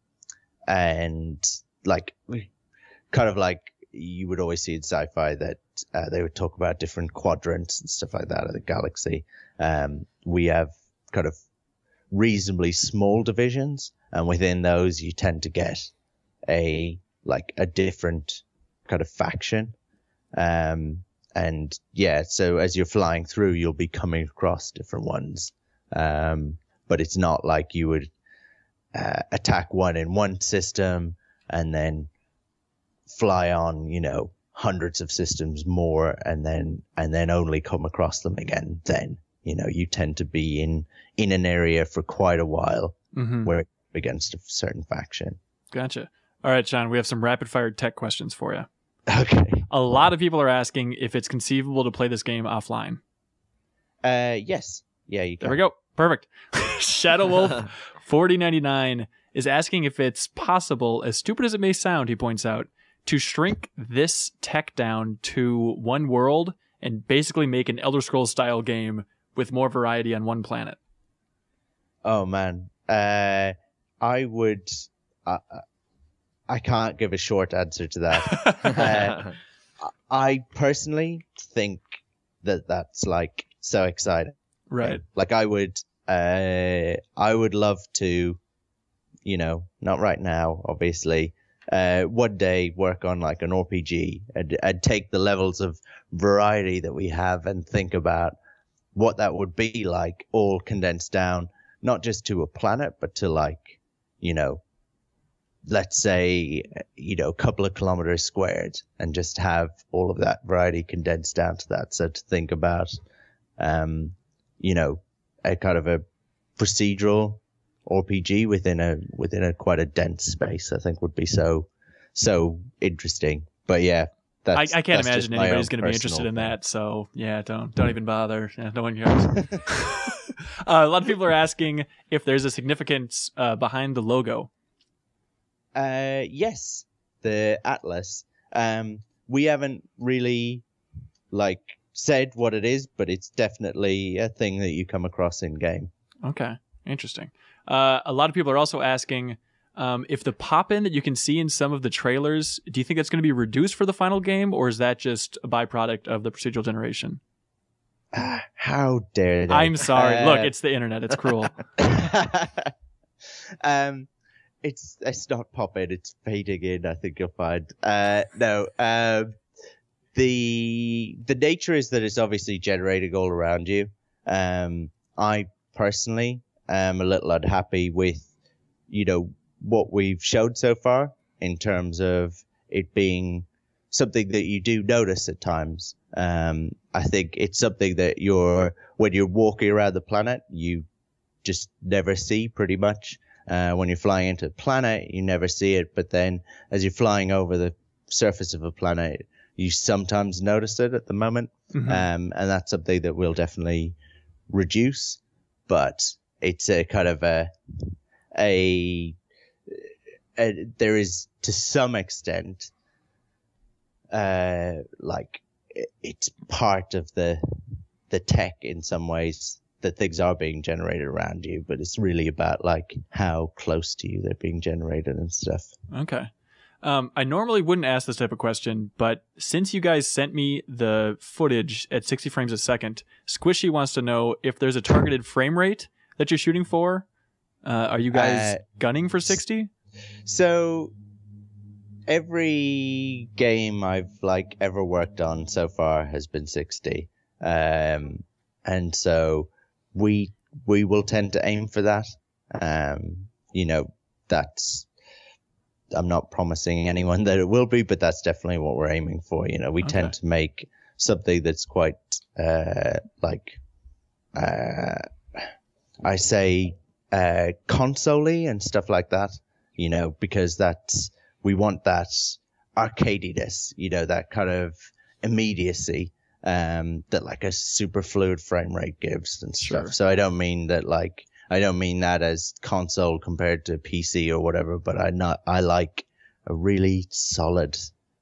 and like kind of like you would always see in sci-fi that uh, they would talk about different quadrants and stuff like that of the galaxy. Um, we have kind of reasonably small divisions, and within those, you tend to get a like a different kind of faction. Um, and yeah, so as you're flying through, you'll be coming across different ones. Um, but it's not like you would uh, attack one in one system and then fly on, you know, hundreds of systems more and then and then only come across them again then. You know, you tend to be in in an area for quite a while hmm where it's against a certain faction. Gotcha. All right, Sean, we have some rapid fire tech questions for you. Okay. A lot of people are asking if it's conceivable to play this game offline. Uh yes. Yeah, you can. There we go. Perfect. Shadow Wolf 4099 is asking if it's possible, as stupid as it may sound, he points out, to shrink this tech down to one world and basically make an Elder Scrolls style game with more variety on one planet. Oh man, uh, I would. Uh, I can't give a short answer to that. Uh, I personally think that that's like so exciting. right. Like I would, uh, I would love to, you know, not right now, obviously. Uh, one day work on like an RPG and, and take the levels of variety that we have and think about what that would be like all condensed down, not just to a planet, but to like, you know, let's say, you know, a couple of kilometers squared and just have all of that variety condensed down to that. So to think about, um, you know, a kind of a procedural RPG within a within a quite a dense space, I think would be so so interesting. But yeah, I, I can't imagine anybody's going to be interested in that. So yeah, don't don't even bother. Yeah, no one cares. uh, a lot of people are asking if there's a significance uh, behind the logo. Uh, yes, the Atlas. Um, we haven't really like said what it is, but it's definitely a thing that you come across in game. Okay, interesting. Uh, a lot of people are also asking um, if the pop in that you can see in some of the trailers, do you think that's going to be reduced for the final game, or is that just a byproduct of the procedural generation? Ah, How dare they? I'm sorry. Look, Uh, it's the internet. It's cruel. um, it's it's not popping. It's fading in. I think you'll find. Uh, no. Um, the the nature is that it's obviously generating all around you. Um, I personally am a little unhappy with, you know, what we've showed so far in terms of it being something that you do notice at times. Um, I think it's something that you're when you're walking around the planet, you just never see pretty much. Uh, when you're flying into a planet, you never see it, but then as you're flying over the surface of a planet, you sometimes notice it at the moment. Mhm. Um, and that's something that we'll definitely reduce, but it's a kind of a, a, a there is to some extent, uh, like it's part of the, the tech in some ways that things are being generated around you, but it's really about like how close to you they're being generated and stuff. Okay. Um, I normally wouldn't ask this type of question, but since you guys sent me the footage at 60 frames a second, Squishy wants to know if there's a targeted frame rate that you're shooting for. Uh, are you guys Uh, gunning for 60? So every game I've like ever worked on so far has been 60. Um, and so we we will tend to aim for that. Um, you know, that's I'm not promising anyone that it will be, but that's definitely what we're aiming for. You know, we Okay. tend to make something that's quite uh, like uh, I say uh, console and stuff like that. You know, because that's we want that arcadiness. You know, that kind of immediacy um, that like a super fluid frame rate gives and stuff. Sure. So I don't mean that like I don't mean that as console compared to PC or whatever, but I not I like a really solid,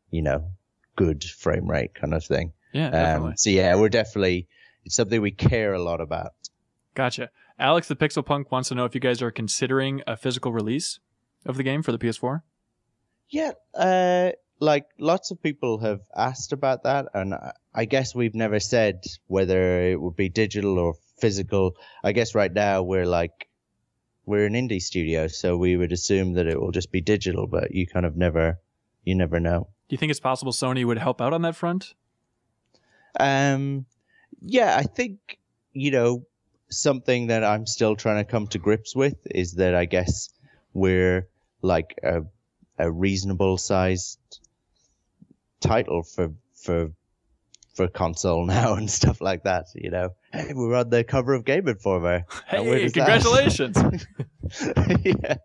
you know, good frame rate kind of thing. Yeah, definitely. Um, so yeah, we're definitely it's something we care a lot about. Gotcha. Alex the Pixel Punk wants to know if you guys are considering a physical release of the game for the PS4. Yeah, uh, like lots of people have asked about that, and I- I guess we've never said whether it would be digital or physical. I guess right now we're like we're an indie studio, so we would assume that it will just be digital, but you kind of never you never know. Do you think it's possible Sony would help out on that front? Um, yeah, I think you know something that I'm still trying to come to grips with is that I guess we're like a a reasonable sized title for for for console now and stuff like that. You know, hey, we're on the cover of Game Informer. Hey, congratulations. yeah.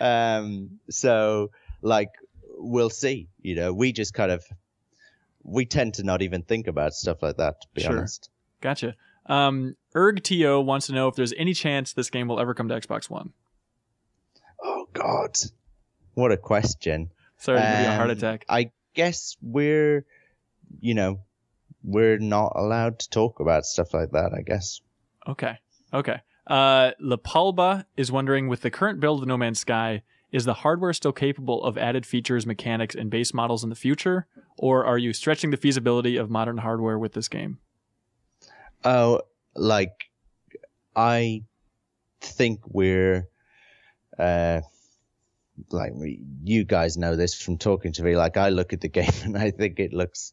Um. So, like, we'll see. You know, we just kind of we tend to not even think about stuff like that. To be Sure. honest. gotcha. Um, ErgTO wants to know if there's any chance this game will ever come to Xbox One. God, what a question. Sorry to give you a heart Um, attack. I guess we're, you know, we're not allowed to talk about stuff like that. I guess. Okay. Okay. Uh, La Palba is wondering with the current build of No Man's Sky, is the hardware still capable of added features, mechanics, and base models in the future? Or are you stretching the feasibility of modern hardware with this game? Oh, like I think we're uh like we- you guys know this from talking to me. Like I look at the game and I think it looks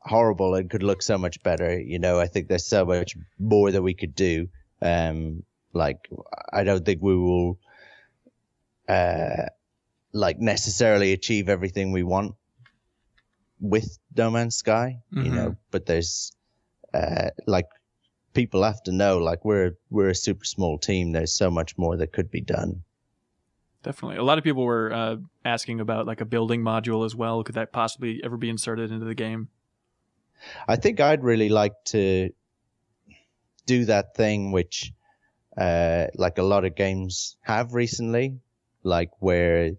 horrible and could look so much better. You know I think there's so much more that we could do. Um like I don't think we will uh like necessarily achieve everything we want with No Man's Sky you Mhm. know but there's uh, like people have to know like we're we're a super small team. There's so much more that could be done Definitely. A lot of people were uh, asking about like a building module as well. Could that possibly ever be inserted into the game? i think i'd really like to do that thing which uh like a lot of games have recently like where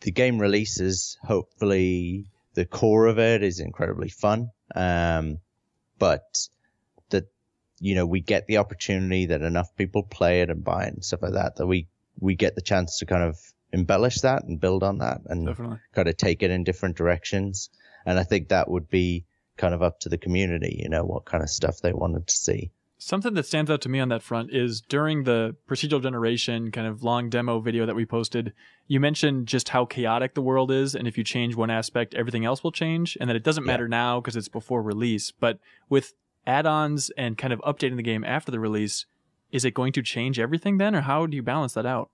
the game releases hopefully the core of it is incredibly fun um but that you know we get the opportunity that enough people play it and buy it and stuff like that that we we get the chance to kind of embellish that and build on that and Definitely. kind of take it in different directions and i think that would be kind of up to the community you know what kind of stuff they wanted to see Something that stands out to me on that front is during the procedural generation kind of long demo video that we posted, you mentioned just how chaotic the world is. And if you change one aspect, everything else will change. And that it doesn't Yeah. matter now because it's before release. But with add ons and kind of updating the game after the release, is it going to change everything then? Or how do you balance that out?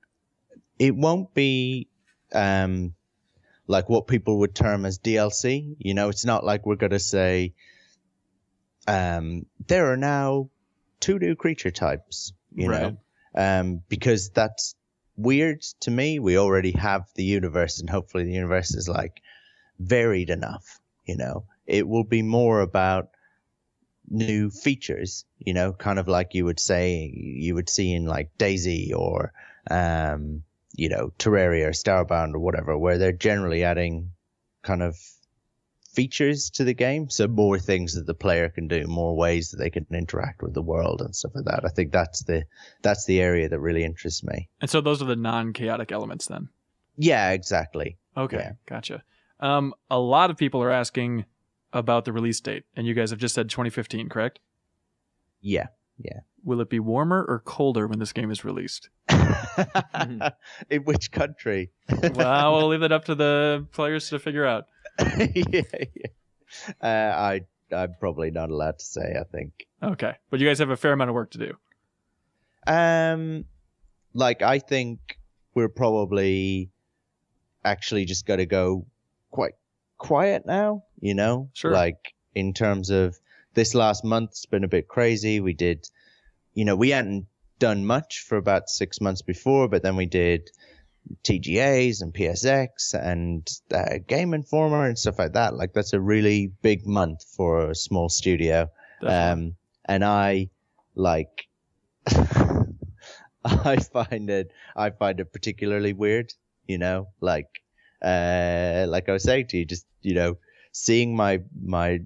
it won't be um like what people would term as DLC. You know, it's not like we're going to say um there are now two new creature types, you know. Um because that's weird to me. We already have the universe and hopefully the universe is like varied enough, you know. It will be more about new features, you know, kind of like you would say you would see in like DayZ or um you know, Terraria or Starbound or whatever, where they're generally adding kind of features to the game. So more things that the player can do, more ways that they can interact with the world and stuff like that. I think that's the that's the area that really interests me. And so those are the non chaotic elements then. Yeah, exactly. Okay, Yeah. gotcha. Um, a lot of people are asking about the release date, and you guys have just said 2015, correct? Yeah. Yeah. Will it be warmer or colder when this game is released? In which country? well, we'll leave that up to the players to figure out. yeah, yeah. Uh, I I'm probably not allowed to say. I think. Okay, but you guys have a fair amount of work to do. Um, like I think we're probably actually just going to go quite quiet now. You know, Sure. Like in terms of this last month's been a bit crazy. We did, you know, we hadn't done much for about six months before, but then we did TGAs and PSX and uh, Game Informer and stuff like that. Like that's a really big month for a small studio. Um, and I like, I find it, I find it particularly weird, you know, like, uh, like I was saying to you, just, you know, seeing my, my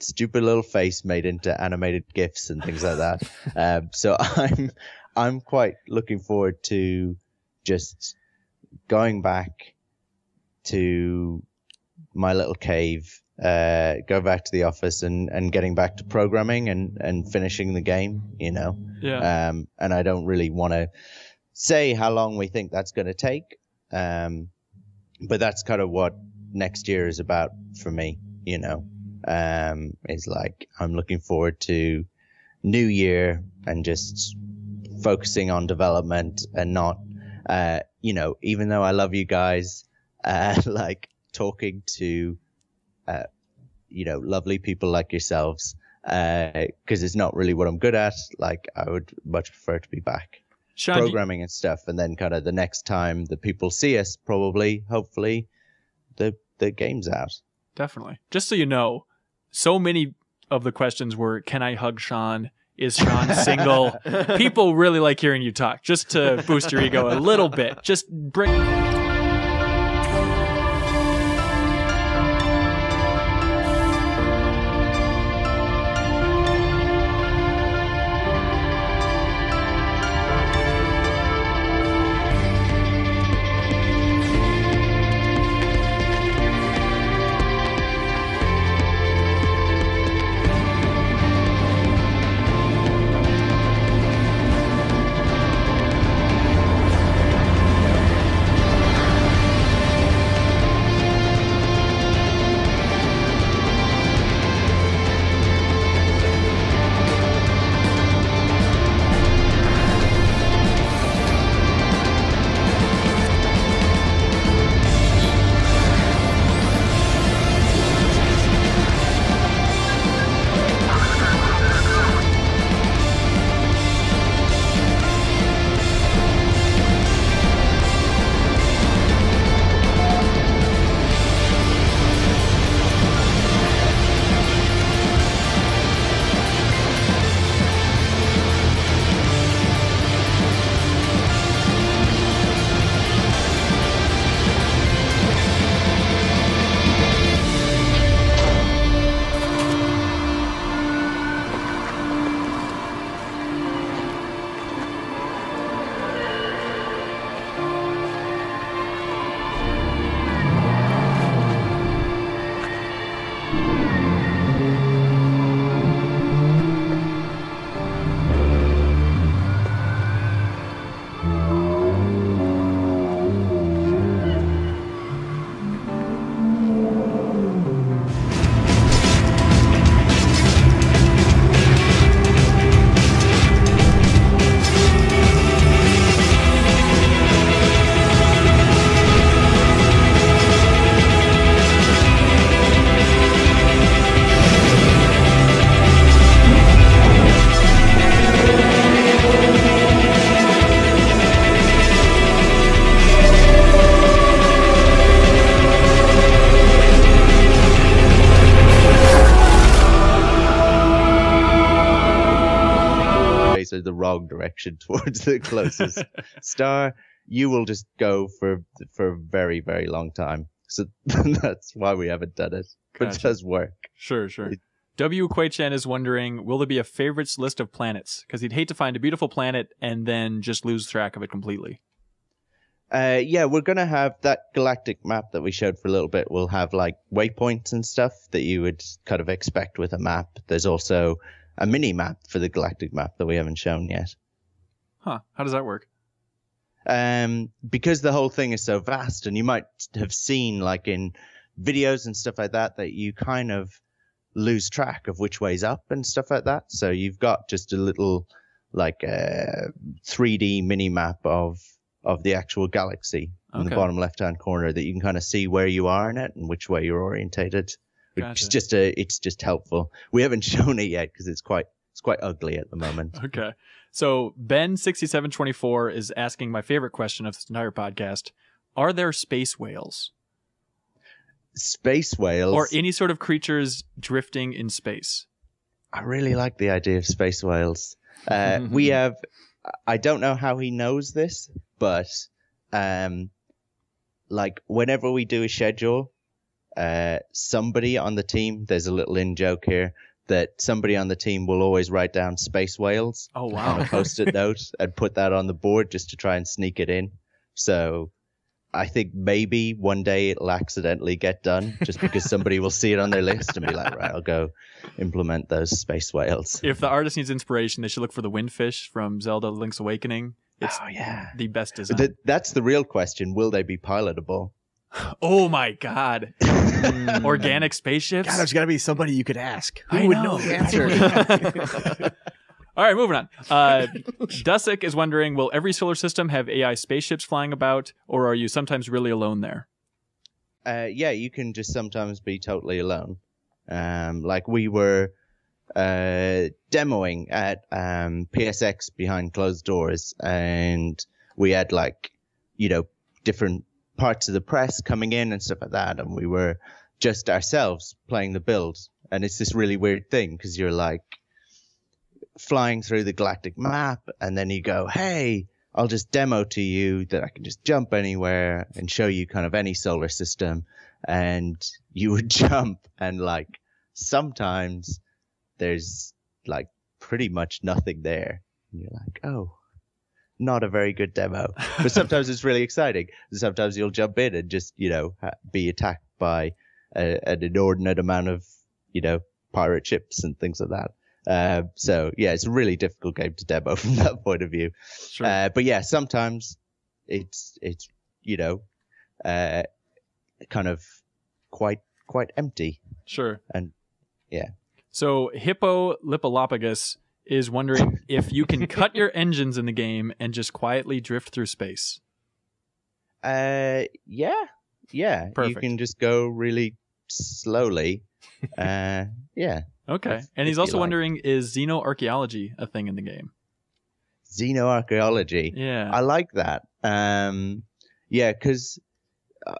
stupid little face made into animated GIFs and things like that. um, so I'm, I'm quite looking forward to just going back to my little cave uh, go back to the office and, and getting back to programming and, and finishing the game, you know. yeah. Um, and I don't really want to say how long we think that's going to take. Um, but that's kind of what next year is about for me, you know. Um, is like I'm looking forward to new year and just focusing on development and not, uh, you know, even though I love you guys, uh, like talking to, uh, you know, lovely people like yourselves, because it's not really what I'm good at. Like I would much prefer to be back Sean, programming and stuff, and then kind of the next time the people see us, probably, hopefully, the the game's out. Definitely. Just so you know, so many of the questions were Can I hug Sean? Is Sean single? People really like hearing you talk, just to boost your ego a little bit. Just bring. The wrong direction towards the closest star. You will just go for for a very very long time. So that's why we haven't done it. But Gotcha. it does work. Sure, sure. W. Quay-chan is wondering, will there be a favorites list of planets? Because he'd hate to find a beautiful planet and then just lose track of it completely. Uh, yeah, we're gonna have that galactic map that we showed for a little bit. We'll have like waypoints and stuff that you would kind of expect with a map. There's also a mini map for the galactic map that we haven't shown yet. Huh? How does that work? um, because the whole thing is so vast, and you might have seen like in videos and stuff like that that you kind of lose track of which way's up and stuff like that. So you've got just a little like uh, 3D mini map of of the actual galaxy in the bottom left hand corner that you can kind of see where you are in it and which way you're orientated. Gotcha. is just a it's just helpful. We haven't shown it yet because it's quite it's quite ugly at the moment. Okay. So Ben sixty seven twenty four is asking my favorite question of this entire podcast: Are there space whales Space whales or any sort of creatures drifting in space? I really like the idea of space whales. Uh, we have, I don't know how he knows this, but um, like whenever we do a schedule, uh, somebody on the team, there's a little in joke here that somebody on the team will always write down space whales Oh on wow. a post-it note and put that on the board just to try and sneak it in. So I think maybe one day it'll accidentally get done just because somebody will see it on their list and be like, right, I'll go implement those space whales. if the artist needs inspiration, they should look for the windfish from Zelda: Link's Awakening. It's oh yeah. the best design. Th- that's the real question. Will they be pilotable? Oh my god! Organic spaceships. God, there's got to be somebody you could ask. Who I would know. know the answer? All right, moving on. Uh, Dusick is wondering: Will every solar system have AI spaceships flying about, or are you sometimes really alone there? Uh, yeah, you can just sometimes be totally alone. Um, like we were uh, demoing at um, PSX behind closed doors, and we had like, you know, different parts of the press coming in and stuff like that, and we were just ourselves playing the build. And it's this really weird thing because you're like flying through the galactic map, and then you go, hey, I'll just demo to you that I can just jump anywhere and show you kind of any solar system. And you would jump, and like sometimes there's like pretty much nothing there. And you're like, oh, not a very good demo. But sometimes it's really exciting. Sometimes you'll jump in and just, you know, be attacked by a, an inordinate amount of, you know, pirate ships and things like that. Uh, so yeah, it's a really difficult game to demo from that point of view. Sure. Uh, but yeah, sometimes it's it's you know, uh, kind of quite quite empty. sure. and- yeah. So Hippo Lipolopagus is wondering if you can cut your engines in the game and just quietly drift through space. Uh, yeah, yeah. You can just go really slowly. uh, yeah. Okay. And he's also like. wondering is xenoarchaeology a thing in the game? Xenoarchaeology. Yeah. I like that. Um, yeah, because uh,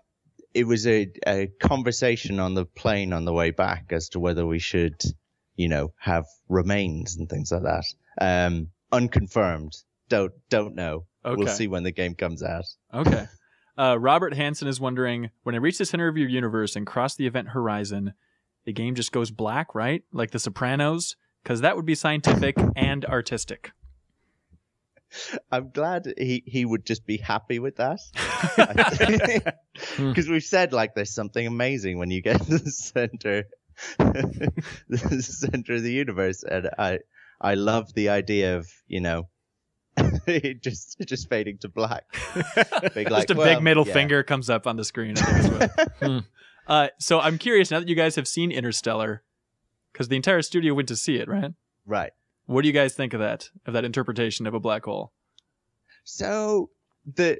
it was a, a conversation on the plane on the way back as to whether we should, you know, have remains and things like that. Um, unconfirmed. Don't don't know. okay. We'll see when the game comes out. Okay. Uh, Robert Hansen is wondering when I reach the center of your universe and cross the event horizon, the game just goes black, right? Like The Sopranos? Because that would be scientific and artistic. I'm glad he, he would just be happy with that. Because we've said like there's something amazing when you get to the center, the center of the universe, and I I love the idea of you know it just just fading to black. Big, like, just a well, big middle yeah. finger comes up on the screen. I think Hmm. uh, so I'm curious now that you guys have seen Interstellar, because the entire studio went to see it, right? Right. What do you guys think of that? Of that interpretation of a black hole? So the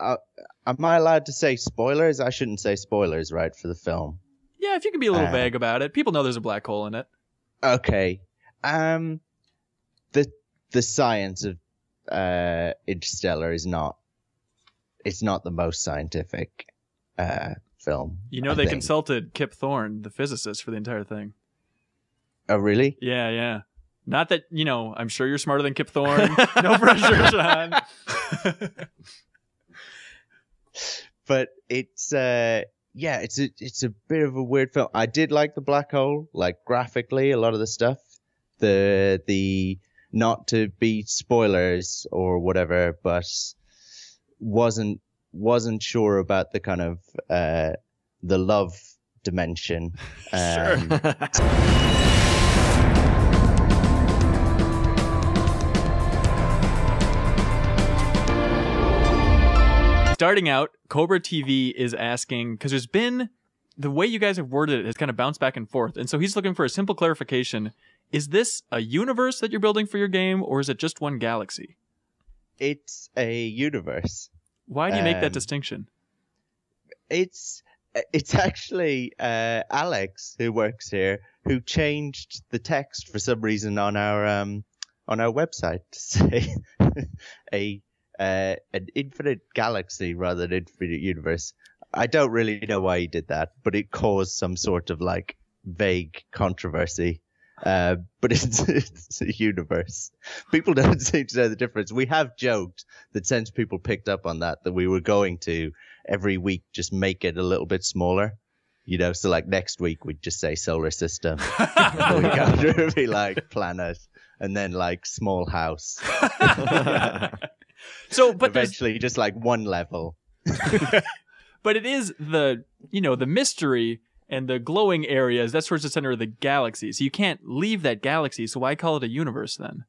uh, am I allowed to say spoilers? I shouldn't say spoilers, right, for the film. Yeah, if you can be a little Uh, vague about it, people know there's a black hole in it. Okay. Um, the the science of uh Interstellar is not. It's not the most scientific uh film. You know I they think. consulted Kip Thorne, the physicist, for the entire thing. Oh really? Yeah, yeah. Not that you know. I'm sure you're smarter than Kip Thorne. no pressure, Sean. But it's uh yeah, it's a it's a bit of a weird film. I did like the black hole, like graphically, a lot of the stuff. The the not to be spoilers or whatever, but wasn't wasn't sure about the kind of uh the love dimension. Um, Starting out, Cobra TV is asking because there's been the way you guys have worded it has kind of bounced back and forth, and so he's looking for a simple clarification. Is this a universe that you're building for your game, or is it just one galaxy? It's a universe. Why do you make that Um, distinction? It's it's actually uh, Alex who works here who changed the text for some reason on our um on our website to say a uh, an infinite galaxy rather than infinite universe. I don't really know why he did that, but it caused some sort of like vague controversy. Uh, but it's, it's a universe. People don't seem to know the difference. We have joked that since people picked up on that, that we were going to every week just make it a little bit smaller. You know, so like next week we'd just say solar system. the week after it'd be like planet, and then like small house. so, but there's, Eventually, just like one level. but it is the you know the mystery and the glowing areas. That's towards the center of the galaxy. So you can't leave that galaxy. So why call it a universe then?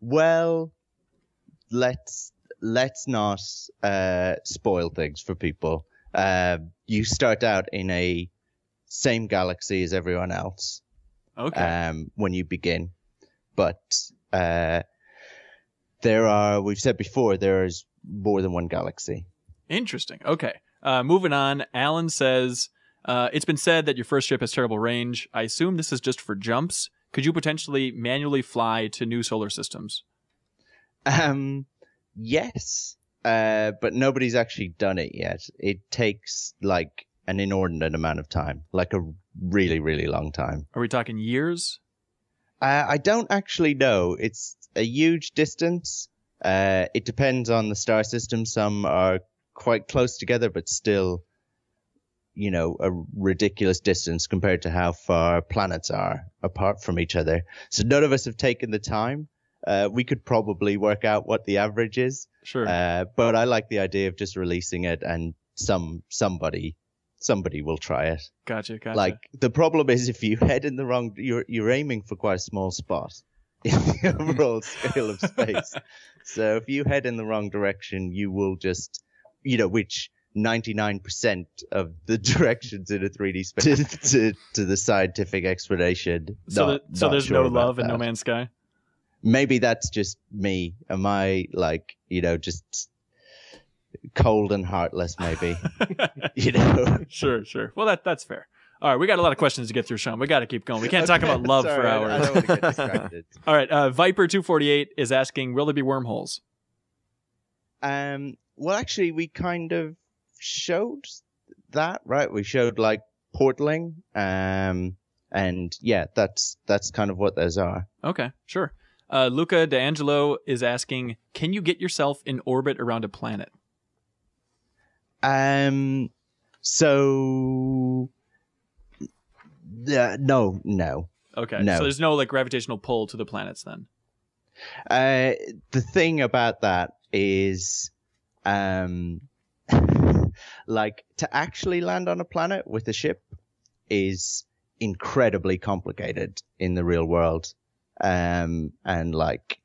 Well, let's let's not uh, spoil things for people. Uh, you start out in a same galaxy as everyone else Okay. um, when you begin, but uh, there are. We've said before there is more than one galaxy. Interesting. Okay. Uh, moving on. Alan says, uh, it's been said that your first ship has terrible range. I assume this is just for jumps. Could you potentially manually fly to new solar systems? Um, yes, uh, but nobody's actually done it yet. It takes like an inordinate amount of time, like a really, really long time. Are we talking years? Uh, I don't actually know. It's a huge distance. Uh, it depends on the star system. Some are quite close together, but still, you know, a ridiculous distance compared to how far planets are apart from each other. So none of us have taken the time. Uh, we could probably work out what the average is. Sure. Uh, but I like the idea of just releasing it and some somebody somebody will try it. gotcha. Gotcha. Like the problem is if you head in the wrong, you're you're aiming for quite a small spot in the overall scale of space. So if you head in the wrong direction, you will just, you know, which 99% of the directions in a 3D space to, to, to the scientific explanation. so, not- the, so there's sure no about love in No. Man's Sky? Maybe that's just me. Am I like, you know, just cold and heartless? Maybe, you know. sure, sure. Well, that that's fair. All right, we got a lot of questions to get through, Sean. We got to keep going. We can't talk about love for Sorry, I- I hours. don't want to get distracted. All right, uh, Viper two forty eight is asking, will there be wormholes? Um, well, actually, we kind of showed that, right? We showed like portaling, um, and yeah, that's that's kind of what those are. Okay, sure. Uh, Luca D'Angelo is asking, can you get yourself in orbit around a planet? Um, so, uh, no, no. Okay, No. so there's no like gravitational pull to the planets then. Uh, the thing about that is, um, like to actually land on a planet with a ship is incredibly complicated in the real world. Um, and like,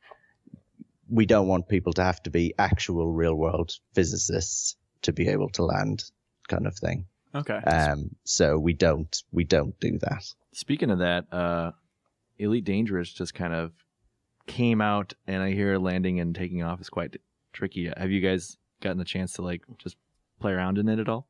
we don't want people to have to be actual real world physicists to be able to land kind of thing. Okay. Um, so we don't, we don't do that. Speaking of that, uh, Elite Dangerous just kind of came out, and I hear landing and taking off is quite tricky. Have you guys gotten the chance to like just play around in it at all?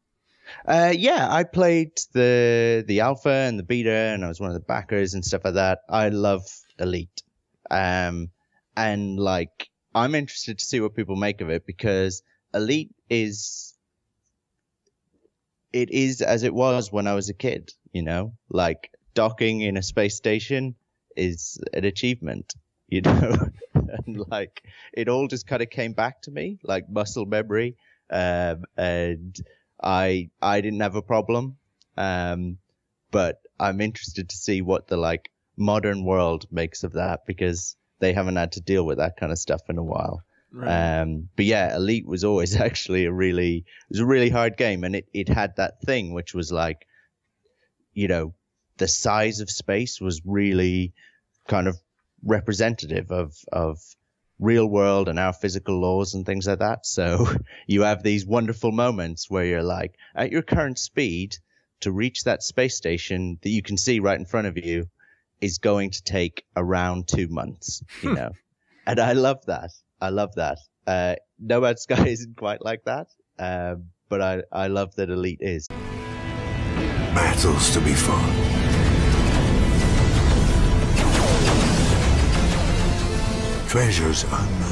Uh, yeah, I played the the alpha and the beta, and I was one of the backers and stuff like that. I love Elite, um, and like I'm interested to see what people make of it because Elite is it is as it was when I was a kid. You know, like docking in a space station is an achievement. You know, and like it all just kind of came back to me like muscle memory, um, and I I didn't have a problem. Um, but I'm interested to see what the like modern world makes of that because they haven't had to deal with that kind of stuff in a while. Right. Um, but yeah, Elite was always actually a really it was a really hard game, and it it had that thing which was like, you know, the size of space was really kind of representative of of real world and our physical laws and things like that. So you have these wonderful moments where you're like, at your current speed, to reach that space station that you can see right in front of you is going to take around two months, you know? and I love that. I love that. Uh, Man's Sky isn't quite like that. Um, but I, I love that Elite is. Battles to be fought. Treasures unknown.